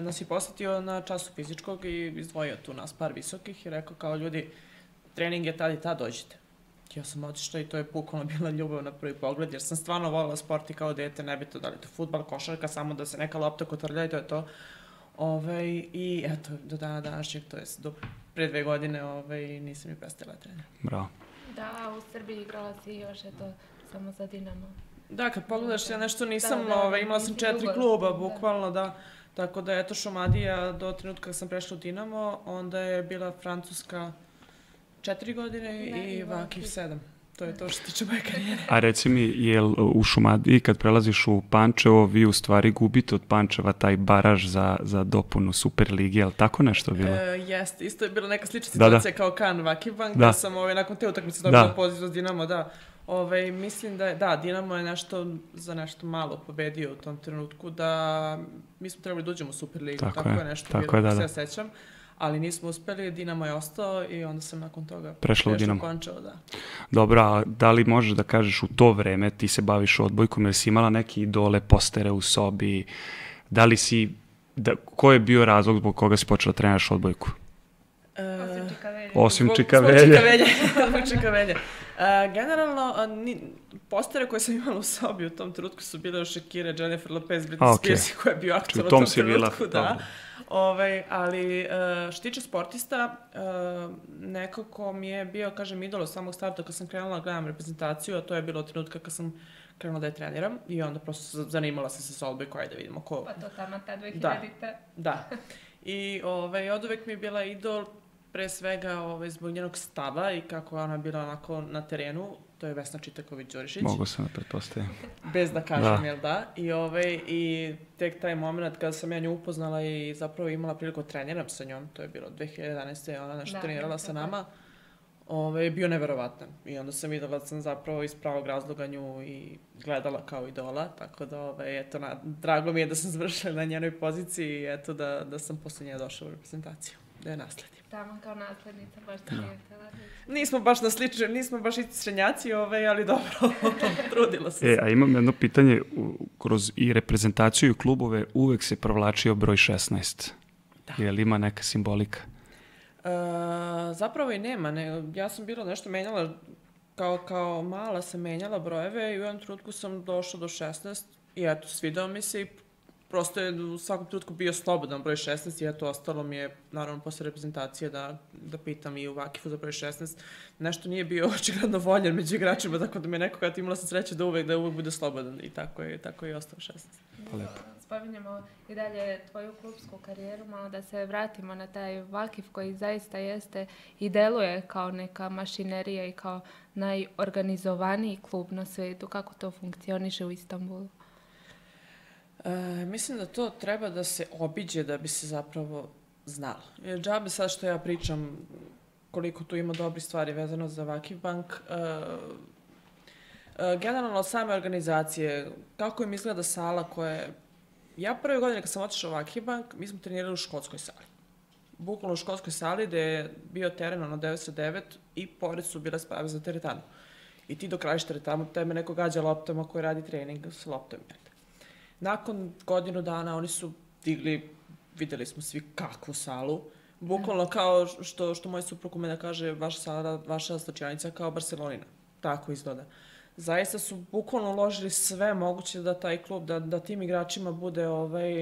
nas je posetio na času fizičkog i izdvojio tu nas par visokih i rekao kao ljudi, trening je tad i tad, dođite. Ja sam otišla i to je bukvalno bila ljubav na prvi pogled, jer sam stvarno volila sport i kao dete, nebitno da li to futbal, košarka, samo da se neka lopta kotrlja i to je to. Ovaj, I eto, do dana današnjeg, to je do pre dve godine, ovaj, nisam i prestala trener. Bravo. Da, u Srbiji igrala si još, eto, samo za Dinamo. Da, kad pogledaš, ja nešto nisam, Da, da, da, ovaj, imala sam četiri dugo, kluba, da. bukvalno, da. Tako da, eto, Šumadija, do trenutka kad sam prešla u Dinamo, onda je bila Francuska četiri godine Ne, i Vakif sedam. To je to što se tiče moje karijere. A reci mi, jel u Šumadiji kad prelaziš u Pančevo, vi u stvari gubite od Pančeva taj baraž za, za dopunu Superligi, je li tako nešto bilo? E, jeste, isto je bila neka slična Da, da. situacija kao Kan Vakif Bank, Da. da. sam ovaj, nakon te utakmice dobila Da. poziv za Dinamo, da. Ovaj, mislim da je, da, Dinamo je nešto, za nešto malo pobedio u tom trenutku, da mi smo trebali da uđemo u Superligu, Tako tako, je, je, nešto tako bilo, je, da, da. se ja sećam. Ali nismo uspeli, Dinamo je ostao i onda sam nakon toga Prešla u Dinamo. Pančevo, da. Dobro, a da li možeš da kažeš u to vreme ti se baviš odbojkom, jer si imala neke idole, postere u sobi, da li si, da, ko je bio razlog zbog koga si počela da treniraš odbojku? E, Osim. Osim Zbog- čikavelje. Zbog čikavelje. [LAUGHS] zbog čikavelje. Uh, generalno, a, ni, postere koje sam imala u sobi u tom trenutku su bile još Shakira, Jennifer Lopez, Britney okej. Spears, [LAUGHS] koja je bio aktualna U u tom tom si bila, trenutku, da. dobro. Ovaj, ali uh, što tiče sportista, uh, neko ko mi je bio, kažem, idol od samog starta kad sam krenula da gledam reprezentaciju, a to je bilo trenutka kad sam krenula da je treniram i onda prosto zanimala sam se sa odbojkom, ajde da vidimo ko, Pa to tamo ta 2000 Da. Da. [LAUGHS] I ovaj, od uvek mi je bila idol pre svega ovaj, zbog njenog stava i kako je ona bila onako na terenu. To je Vesna Čitaković-Đorišić. Mogu sam da pretpostavim. Bez da kažem, Da. jel da? I, ovaj, I tek taj moment kada sam ja nju upoznala i zapravo imala priliku da treniram sa njom, to je bilo 2011. ona nešto Da, trenirala sa tako je. nama, ovaj, je bio neverovatan. I onda sam videla da sam zapravo iz pravog razloga nju i gledala kao idola, tako da, ovaj, eto, na, drago mi je da sam završila na njenoj poziciji i eto da, da sam posle nje došla u reprezentaciju, da je nasledim. tamo kao naslednica, baš ti nije. Nismo baš na slični, nismo baš isti srednjaci, ovaj, ali dobro, [LAUGHS] trudila sam E, se. a imam jedno pitanje, u- kroz i reprezentaciju i klubove uvek se provlačio broj 16. Da. Je li ima neka simbolika? E, zapravo i nema. Ne, ja sam bila nešto menjala, kao, kao mala sam menjala brojeve i u jednom trenutku sam došla do 16 i eto, svidao mi se i prosto je u svakom trenutku bio slobodan broj 16 i eto, ostalo mi je, naravno, posle reprezentacije da, da pitam i u Vakifu za broj 16. Nešto nije bio [LAUGHS] očigledno voljen među igračima, tako da mi je neko kada imala sam sreće da uvek, da uvek bude slobodan i tako je, tako je ostao 16. Pa lepo. Spominjemo i dalje tvoju klubsku karijeru, malo da se vratimo na taj Vakif koji zaista jeste i deluje kao neka mašinerija i kao najorganizovaniji klub na svetu. Kako to funkcioniše u Istanbulu? E, mislim da to treba da se obiđe da bi se zapravo znalo. Jer džabe sad što ja pričam koliko tu ima dobri stvari vezano za Vakif Bank, e, e, generalno same organizacije, kako im izgleda sala koja je... Ja prve godine kad sam otišao u Vakif Bank, mi smo trenirali u školskoj sali. Bukvalno u školskoj sali gde je bio teren ono 909 i pored su bile sprave za teretanu. I ti dok radiš teretanu, tebe neko gađa loptama koji radi trening s loptom. Nakon godinu dana oni su digli, videli smo svi kakvu salu, bukvalno kao što, što moj suprug ume da kaže, vaša sala, vaša slačijanica kao Barcelonina. Tako izgleda. Zaista su bukvalno uložili sve moguće da taj klub, da, da tim igračima bude ovaj,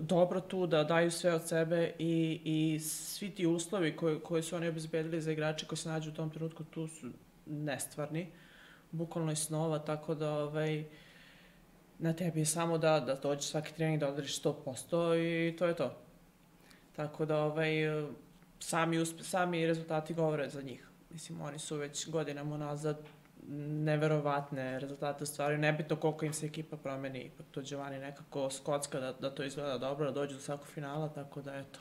dobro tu, da daju sve od sebe i, i svi ti uslovi koje, koje su oni obezbedili za igrače koji se nađu u tom trenutku tu su nestvarni. Bukvalno i snova, tako da ovaj, na tebi je samo da, da dođeš svaki trening da održiš 100% i to je to. Tako da ovaj, sami, uspe, sami rezultati govore za njih. Mislim, oni su već godinama unazad neverovatne rezultate ostvaraju. Nebitno koliko im se ekipa promeni, ipak to Giovanni nekako skocka da, da to izgleda dobro, da dođu do svakog finala, tako da eto.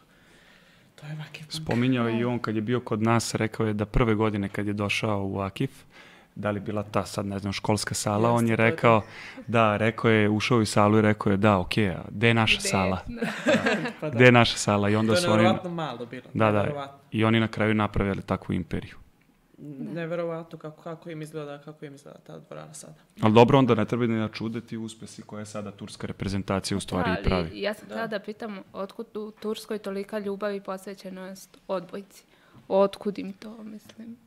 To je Vakif. Spominjao i on kad je bio kod nas, rekao je da prve godine kad je došao u Akif, da li bila ta sad, ne znam, školska sala, Jeste, on je rekao, da, rekao je, ušao u salu i rekao je, da, okej, okay, gde je naša Gde? sala? [LAUGHS] pa da. Gde je naša sala? I onda To je su oni, nevjerovatno malo bilo. da, da, i oni na kraju napravili takvu imperiju. Neverovatno kako, kako im izgleda, kako im izgleda ta dvorana sada. Ali dobro, onda ne treba ni da čude ti uspesi koje je sada turska reprezentacija u stvari Da, i ali pravi. Ja sam Da. da pitam, otkud u Turskoj tolika ljubav i posvećenost odbojci? Otkud im to, mislim?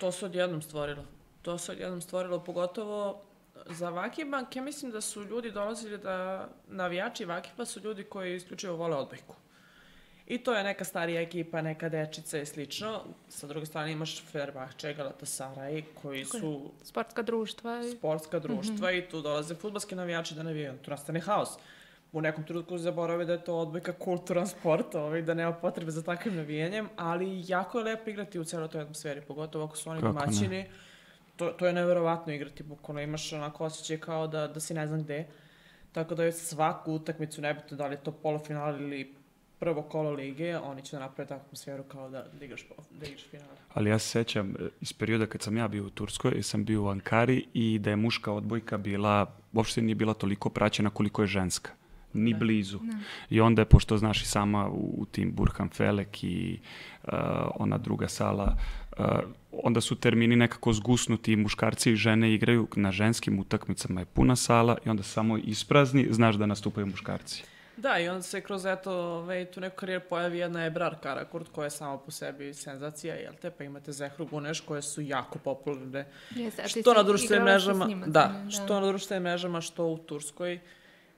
To se odjednom stvorilo. To se odjednom stvorilo, pogotovo za Vakibank, ja mislim da su ljudi dolazili da navijači Vakiba su ljudi koji isključivo vole odbojku. I to je neka starija ekipa, neka dečica i slično. Sa druge strane imaš Fenerbahče, Galatasaray, koji su Sportska društva i... sportska društva i tu dolaze futbalski navijači da navijaju. Tu nastane haos. U nekom trenutku zaborave da je to odbojka kulturan sport, ovaj, da nema potrebe za takvim navijanjem, ali jako je lepo igrati u celoj toj atmosferi, pogotovo ako su oni Kako ne. domaćini. To, to je neverovatno igrati, bukvalno imaš onako osjećaj kao da, da si ne znam gde. Tako da je svaku utakmicu, nebitno da li je to polufinal ili prvo kolo lige, oni će da napraviti atmosferu kao da, da, igraš, da igraš finale. Ali ja se sećam e, iz perioda kad sam ja bio u Turskoj, sam bio u Ankari i da je muška odbojka bila, uopšte nije bila toliko praćena koliko je ženska. Ni Da. blizu. I onda je, pošto znaš i sama u, u tim Burhan Felek i uh, ona druga sala, uh, onda su termini nekako zgusnuti i muškarci i žene igraju na ženskim utakmicama je puna sala i onda samo isprazni, znaš da nastupaju muškarci. Da, i onda se kroz eto, ovaj, tu neku karijeru pojavi jedna Ebrar Karakurt koja je sama po sebi senzacija, jel te? Pa imate Zehru Guneš koje su jako popularne. Ti Što na društvenim mrežama, da, znam, što na društvenim mrežama, što u Turskoj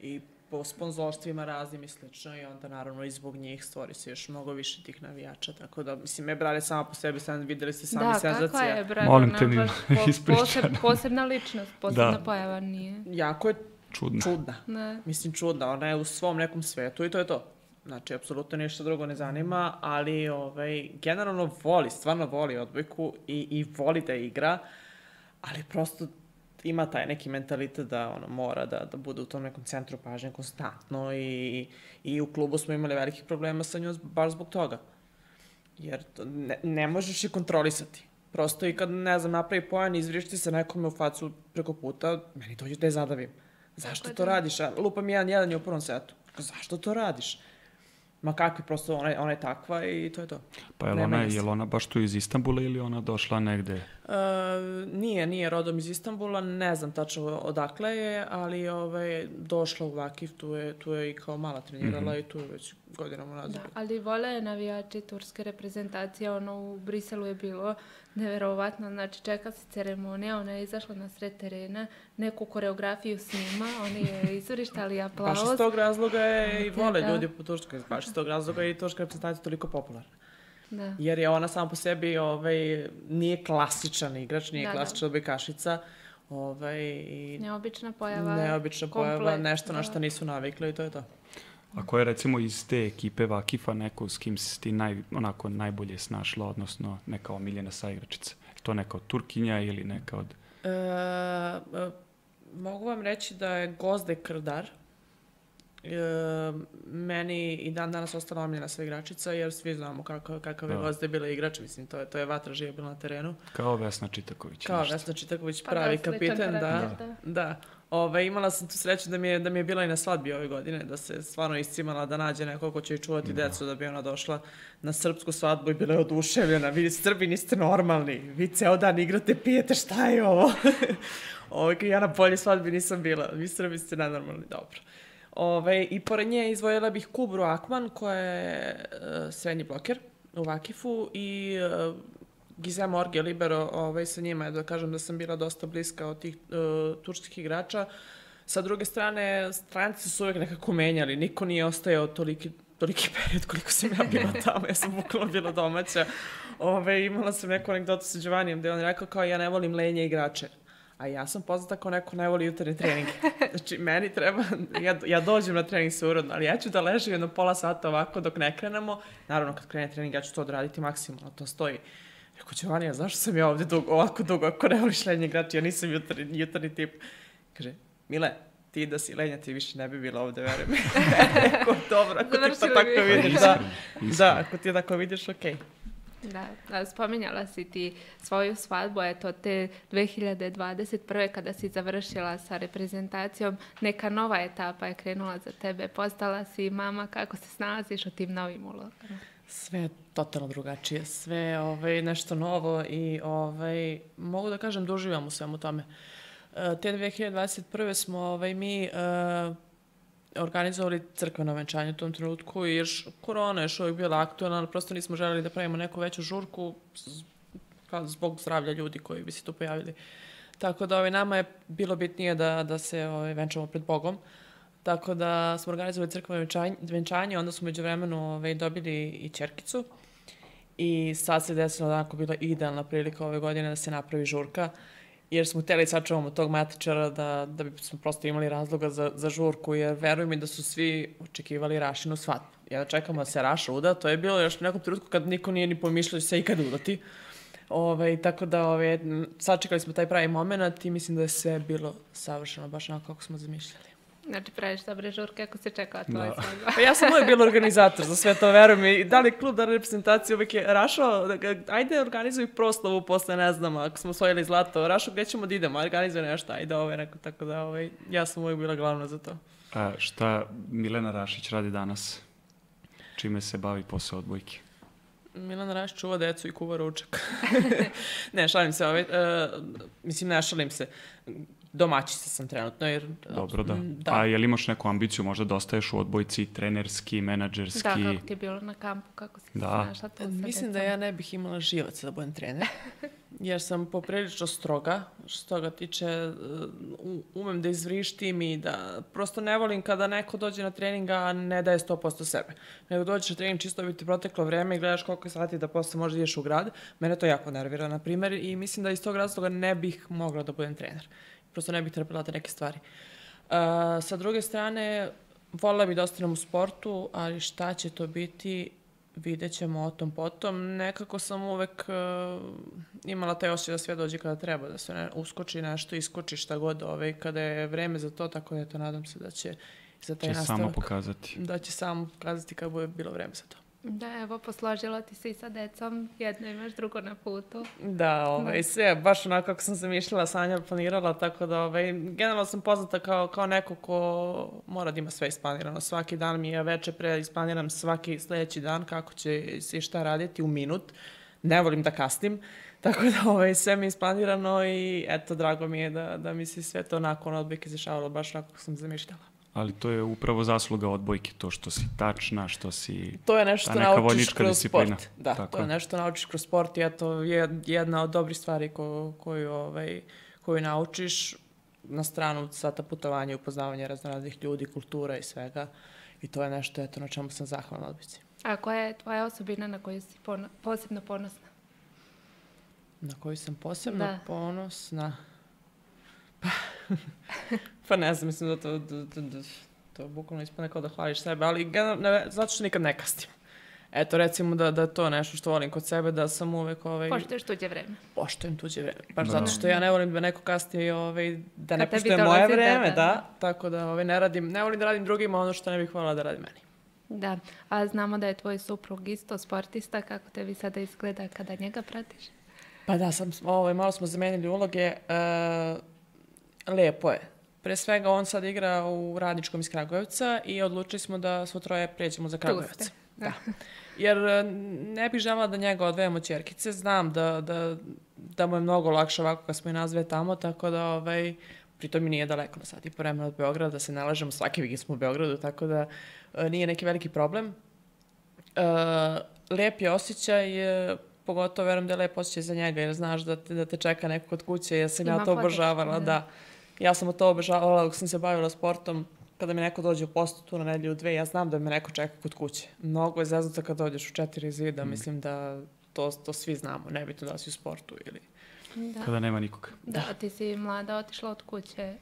i po sponzorstvima raznim i slično i onda naravno i zbog njih stvori se još mnogo više tih navijača, tako da, mislim, Ebrar je sama po sebi, sam videli ste sami Da, senzacija. kakva je, bre, Molim te [LAUGHS] ispričaj poseb, posebna ličnost, posebna Da. pojava nije. Jako je Čudno. čudna. Ne. Mislim, čudna, ona je u svom nekom svetu i to je to. Znači, apsolutno ništa drugo ne zanima, ali ovaj, generalno voli, stvarno voli odbojku i, i voli da igra, ali prosto ima taj neki mentalitet da ono, mora da, da bude u tom nekom centru pažnje konstantno i, i u klubu smo imali velikih problema sa njom baš zbog toga. Jer to ne, ne možeš je kontrolisati. Prosto i kad, ne znam, napravi pojan i izvrišti se nekome u facu preko puta, meni dođe da je zadavim. Zašto Tako to da. radiš? Lupam jedan, jedan je u prvom setu. Zašto to radiš? Ma kakvi, prosto ona, je- ona je takva i to je to. Pa je Ne ona, je ona baš tu iz Istambula ili ona došla negde? E, nije, nije rodom iz Istambula, ne znam tačno odakle je, ali ovaj, došla u Vakif, tu je, tu je i kao mala trenirala i tu je već godinama nazad. Da, ali vole je navijači turske reprezentacije, ono u Briselu je bilo neverovatno, znači čeka se ceremonija, ona je izašla na sred terena, neku koreografiju snima, oni je izvrištali aplauz. Baš iz tog razloga je i Da, vole da. ljudi po Turskoj, baš iz tog razloga je i turska reprezentacija toliko popularna. Da. Jer je ona sama po sebi ovaj, nije klasičan igrač, nije Da, da. klasična odbojkašica. Ovaj, i Neobična pojava. neobična pojava, komplet, nešto na da. što nisu navikli i to je to. Ako je recimo iz te ekipe Vakifa neko s kim si ti naj, onako najbolje snašla, odnosno neka omiljena saigračica? Je to neka od Turkinja ili neka od... E, e, mogu vam reći da je Gozde Krdar e, meni i dan danas ostala omiljena sva igračica, jer svi znamo kakav, kakav je Da. Gozde bila igrač, mislim, to je, to je vatra živa bila na terenu. Kao Vesna Čitaković. Kao nešto. Vesna Čitaković, Pa pravi da, sličan kapitan, da. karakter, da. Da. Ove, imala sam tu sreću da mi, je, da mi je bila i na svadbi ove godine, da se stvarno iscimala da nađe neko ko će joj čuvati decu, da bi ona došla na srpsku svadbu i bila je oduševljena. Vi Srbi niste normalni, vi ceo dan igrate, pijete, šta je ovo? [LAUGHS] Ove, ja na polje svadbi nisam bila, vi Srbi ste nenormalni, dobro. Ove, I pored nje izvojila bih Kubru Akman, koja je e, srednji bloker u Vakifu i e, Gize Morge Libero, ovaj, sa njima je da kažem da sam bila dosta bliska od tih uh, turskih igrača. Sa druge strane, stranci su uvek nekako menjali, niko nije ostajao toliki, toliki [LAUGHS] period koliko sam ja bila tamo, ja sam bukvalno bila domaća. Ove, imala sam neku anegdotu sa Giovannijem gde je on rekao kao ja ne volim lenje igrače. A ja sam poznata kao neko ne voli jutarnje treninge. [LAUGHS] Znači, meni treba, ja, ja dođem na trening sve urodno, ali ja ću da ležem jedno pola sata ovako dok ne krenemo. Naravno, kad krene trening, ja ću to odraditi maksimalno, to stoji. Rekao, Giovanni, a zašto sam ja ovde dugo, ovako dugo, ako ne voliš lenje igrače, ja nisam jutarnji, jutarnji tip. Kaže, Mile, ti da si lenja, ti više ne bi bila ovde, veruj mi. [LAUGHS] Rekao, dobro, ako ti to tako vidiš, da. Iskreno, iskreno. Da, ako ti tako vidiš, okej. Da, da, spominjala si ti svoju svadbu, eto te 2021. kada si završila sa reprezentacijom, neka nova etapa je krenula za tebe, postala si mama, kako se snalaziš u tim novim ulogama? Sve je totalno drugačije, sve je ovaj, nešto novo i ovaj, mogu da kažem da uživam u svemu tome. E, te 2021. smo ovaj, mi e, organizovali crkveno venčanje u tom trenutku jer š- korona je još uvijek bila aktualna, prosto nismo želeli da pravimo neku veću žurku zbog zdravlja ljudi koji bi se tu pojavili. Tako da ovaj, nama je bilo bitnije da, da se ovaj, venčamo pred Bogom. Tako da smo organizovali crkveno venčanje, venčanje, onda smo među vremenu ovaj, dobili i čerkicu. I sad se desilo da bila idealna prilika ove godine da se napravi žurka, jer smo hteli sačuvamo tog matičara da, da bi smo prosto imali razloga za, za žurku, jer veruj mi da su svi očekivali Rašinu svadbu. Ja čekamo da se Raša uda, to je bilo još u nekom trenutku kad niko nije ni pomišljao da se ikad udati. Ove, tako da ove, m, sačekali smo taj pravi moment i mislim da je sve bilo savršeno, baš onako kako smo zamišljali. Znači, praviš dobre žurke ako se čeka tvoja Da. Pa ja sam uvijek bila organizator za sve to, veruj mi. Da li klub, da li reprezentacija, uvijek je Rašo, da ajde organizuj proslavu posle, ne znam, ako smo osvojili zlato. Rašo, gde ćemo da idemo? Organizuj nešto, ajde ovaj, rekao, tako da ovaj, ja sam uvijek bila glavna za to. A šta Milena Rašić radi danas? Čime se bavi posle odbojke? Milan Raš čuva decu i kuva ručak. [LAUGHS] ne, šalim se, ovaj, uh, mislim, ne šalim se. Domaćica sam trenutno, jer... Dobro, da. Da. A je li imaš neku ambiciju možda da ostaješ u odbojci, trenerski, menadžerski? Da, kako ti je bilo na kampu, kako si Da. snašla tu sa Mislim da ja ne bih imala živaca da budem trener, [LAUGHS] jer sam poprilično stroga, što se toga tiče, u- umem da izvrištim i da prosto ne volim kada neko dođe na trening, a ne daje 100% sebe. Nego dođeš na trening čisto bi ti proteklo vreme i gledaš koliko je sati da posle možda ideš u grad. Mene to jako nervira, na primjer, i mislim da iz tog razloga ne bih mogla da budem trener. Prosto ne bih trpila te neke stvari. Uh, sa druge strane, volela bih da ostanem u sportu, ali šta će to biti, vidjet ćemo o tom potom. Nekako sam uvek uh, imala taj osjećaj da sve dođe kada treba, da se ne, uskoči nešto, iskoči šta god, ovaj, kada je vreme za to, tako da eto, nadam se da će za taj Će nastavak, samo pokazati. da će samo pokazati kada bude bilo vreme za to. Da, evo, posložila ti se i sa decom, jedno imaš, drugo na putu. Da, ovaj, sve, baš onako kako sam zamišljala, Sanja planirala, tako da, ovaj, generalno sam poznata kao, kao neko ko mora da ima sve isplanirano. Svaki dan mi je veče pre isplaniram svaki sledeći dan kako će se šta raditi u minut. Ne volim da kasnim, [LAUGHS] tako da ovaj, sve mi je isplanirano i eto, drago mi je da, da mi se sve to nakon odbojke izrašavalo baš onako kako sam zamišljala. Ali to je upravo zasluga odbojke, to što si tačna, što si... To je nešto ta što neka naučiš kroz disciplina. sport. Da, Tako to je nešto naučiš kroz sport i eto je jedna od dobrih stvari ko, koju, ovaj, koju naučiš na stranu sata putovanja i upoznavanja raznoraznih ljudi, kultura i svega. I to je nešto eto, na čemu sam zahvalna odbici. A koja je tvoja osobina na koju si pono- posebno ponosna? Na koju sam posebno Da. ponosna. Pa, [LAUGHS] pa ne znam, mislim da to, da, da, da, to bukvalno ispane kao da hvališ sebe, ali generalno, ne, zato što nikad ne kastim. Eto, recimo da, da je to nešto što volim kod sebe, da sam uvek ovaj, Poštuješ tuđe vreme. poštujem tuđe vreme. Baš Da. zato što ja ne volim da neko kasnije ovaj, da ne poštuje moje da, vreme, da. da, Tako da ovaj, ne radim, ne volim da radim drugima ono što ne bih voljela da radi meni. Da, a znamo da je tvoj suprug isto sportista, kako tebi sada izgleda kada njega pratiš? Pa da, sam, ovaj, malo smo zamenili uloge. E, lepo je. Pre svega on sad igra u radničkom iz Kragujevca i odlučili smo da svo troje pređemo za Kragujevac. Da. Jer e, ne bih žela da njega odvejemo ćerkice. Znam da, da, da mu je mnogo lakše ovako kad smo i nazve tamo, tako da ovaj, pritom mi nije daleko na sat i po vremena od Beograda, da se ne lažemo, svaki vikend smo u Beogradu, tako da e, nije neki veliki problem. E, lep je osjećaj, e, pogotovo verujem da je lep osjećaj za njega, jer znaš da te, da te čeka neko kod kuće, jer sam Ima ja to obožavala, da. da. Ja sam to obožavala dok sam se bavila sportom, kada mi neko dođe u postu tu na nedelju dve, ja znam da me neko čeka kod kuće. Mnogo je zeznuto kad dođeš u četiri zida, Mm. mislim da to, to svi znamo, nebitno da si u sportu ili... Da. Kada nema nikoga. Da, a ti si mlada otišla od kuće,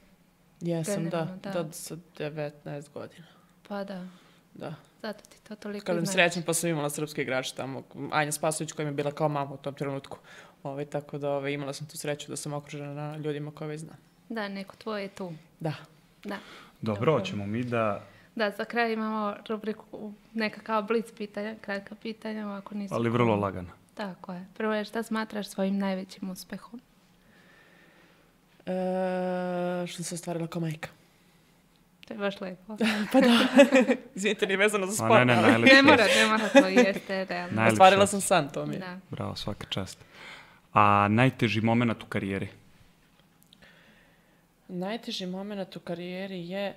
Jesam, da, da, da. da, sa 19 godina, pa da, da. zato ti to toliko Kažem, znači. srećem pa sam imala srpske igrače tamo. Anja Spasović koja mi je bila kao mama u tom trenutku. Ove, tako da ove, imala sam tu sreću da sam okružena na ljudima koje već znam. Da, neko tvoj je tu. Da. Da. Dobro, Dobro. hoćemo mi da... Da, za kraj imamo rubriku nekakav blic pitanja, kratka pitanja, ako nisu... Ali vrlo lagano. Tako je. Prvo je šta smatraš svojim najvećim uspehom? E, što se ostvarila kao majka. To je baš lepo. [LAUGHS] Pa da. [LAUGHS] Izvinite, nije vezano za sport. ne, ne, ali- najlepše. ne mora, ne mora, to jeste realno. Najlepše. Ostvarila sam san, to mi je. Da. Bravo, svaka čast. A najteži moment u karijeri? Najteži moment u karijeri je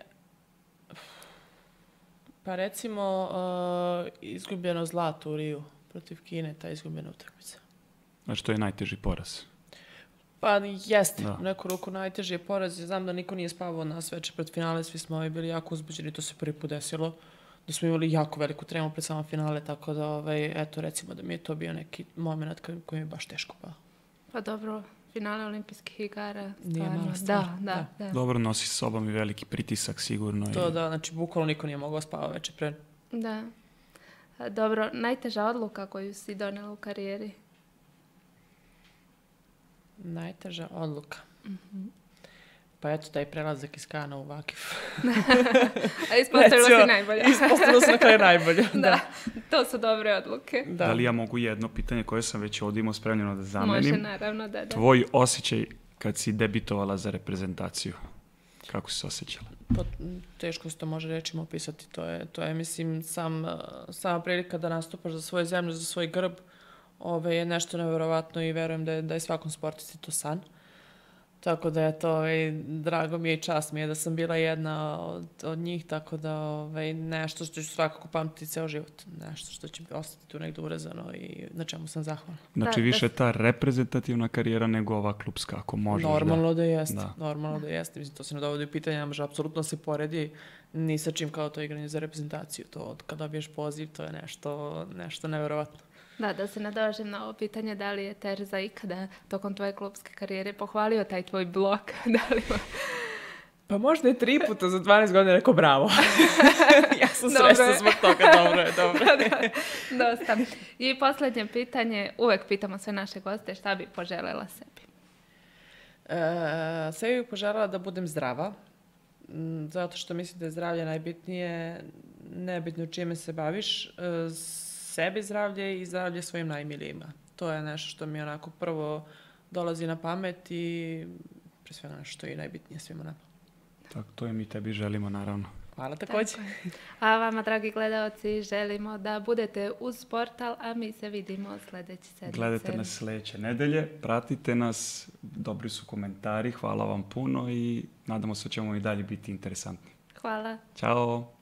pa recimo uh, izgubljeno zlato u Riju protiv Kine, ta izgubljena utakmica. Znači, to je najteži poraz. Pa jeste, Da. u neku ruku najteži je poraz. Ja znam da niko nije spavao na sveče pred finale, svi smo ovaj, bili jako uzbuđeni, to se prvi put desilo. Da smo imali jako veliku tremu pred samo finale, tako da, ovaj, eto, recimo da mi je to bio neki moment koji, koji mi je baš teško pao. Pa dobro, finale olimpijskih igara, Nije stvarno. mala stvar, Da, da, da. Dobro nosi sa sobom i veliki pritisak sigurno. To i... da, znači, bukvalno niko nije mogao spava veče pre. Da. Dobro, najteža odluka koju si donela u karijeri? Najteža odluka. Mhm. Pa eto, taj prelazak iz Kana u Vakif. [LAUGHS] A ispostavila Recimo, si najbolje. Ispostavilo se na kraju najbolje. [LAUGHS] da, to su dobre odluke. da. Da li ja mogu jedno pitanje koje sam već ovdje imao spremljeno da zamenim? Može, naravno, da, da. Tvoj osjećaj kad si debitovala za reprezentaciju? Kako si se osjećala? Pa, teško se to može rečima opisati. To je, to je mislim, sam, uh, sama prilika da nastupaš za svoju zemlju, za svoj grb, ove, je nešto nevjerovatno i verujem da je, da je svakom sportisti to san. Tako da je to, ovaj, drago mi je i čast mi je da sam bila jedna od, od njih, tako da ovaj, nešto što ću svakako pamtiti ceo život. Nešto što će ostati tu negdje urezano i na čemu sam zahvalna. Znači Da, više da. ta reprezentativna karijera nego ova klubska, ako možeš Normalno da, jeste, Da. normalno da jeste. Mislim, to se ne dovodi u pitanje, ne može apsolutno se poredi ni sa čim kao to igranje za reprezentaciju. To od kada dobiješ poziv, to je nešto, nešto nevjerovatno. Da, da se nadožem na ovo pitanje, da li je Terza ikada tokom tvoje klubske karijere pohvalio taj tvoj blok? [LAUGHS] da li. Pa možda je tri puta za 12 godina rekao bravo. [LAUGHS] ja sam je. zbog toga, dobro je, dobro je. [LAUGHS] Dosta. I posljednje pitanje, uvek pitamo sve naše goste šta bi poželela sebi. E, sebi bih poželjela da budem zdrava, zato što mislim da je zdravlje najbitnije, nebitno čime se baviš. E, sebi zdravlje i zdravlje svojim najmilijima. To je nešto što mi onako prvo dolazi na pamet i pre svega nešto što je najbitnije svima nama. Tako, to je mi tebi želimo, naravno. Hvala takođe. Tako. A vama, dragi gledalci, želimo da budete uz portal, a mi se vidimo sledeće sedmice. Gledajte nas sledeće nedelje, pratite nas, dobri su komentari, hvala vam puno i nadamo se da ćemo i dalje biti interesantni. Hvala. Ćao!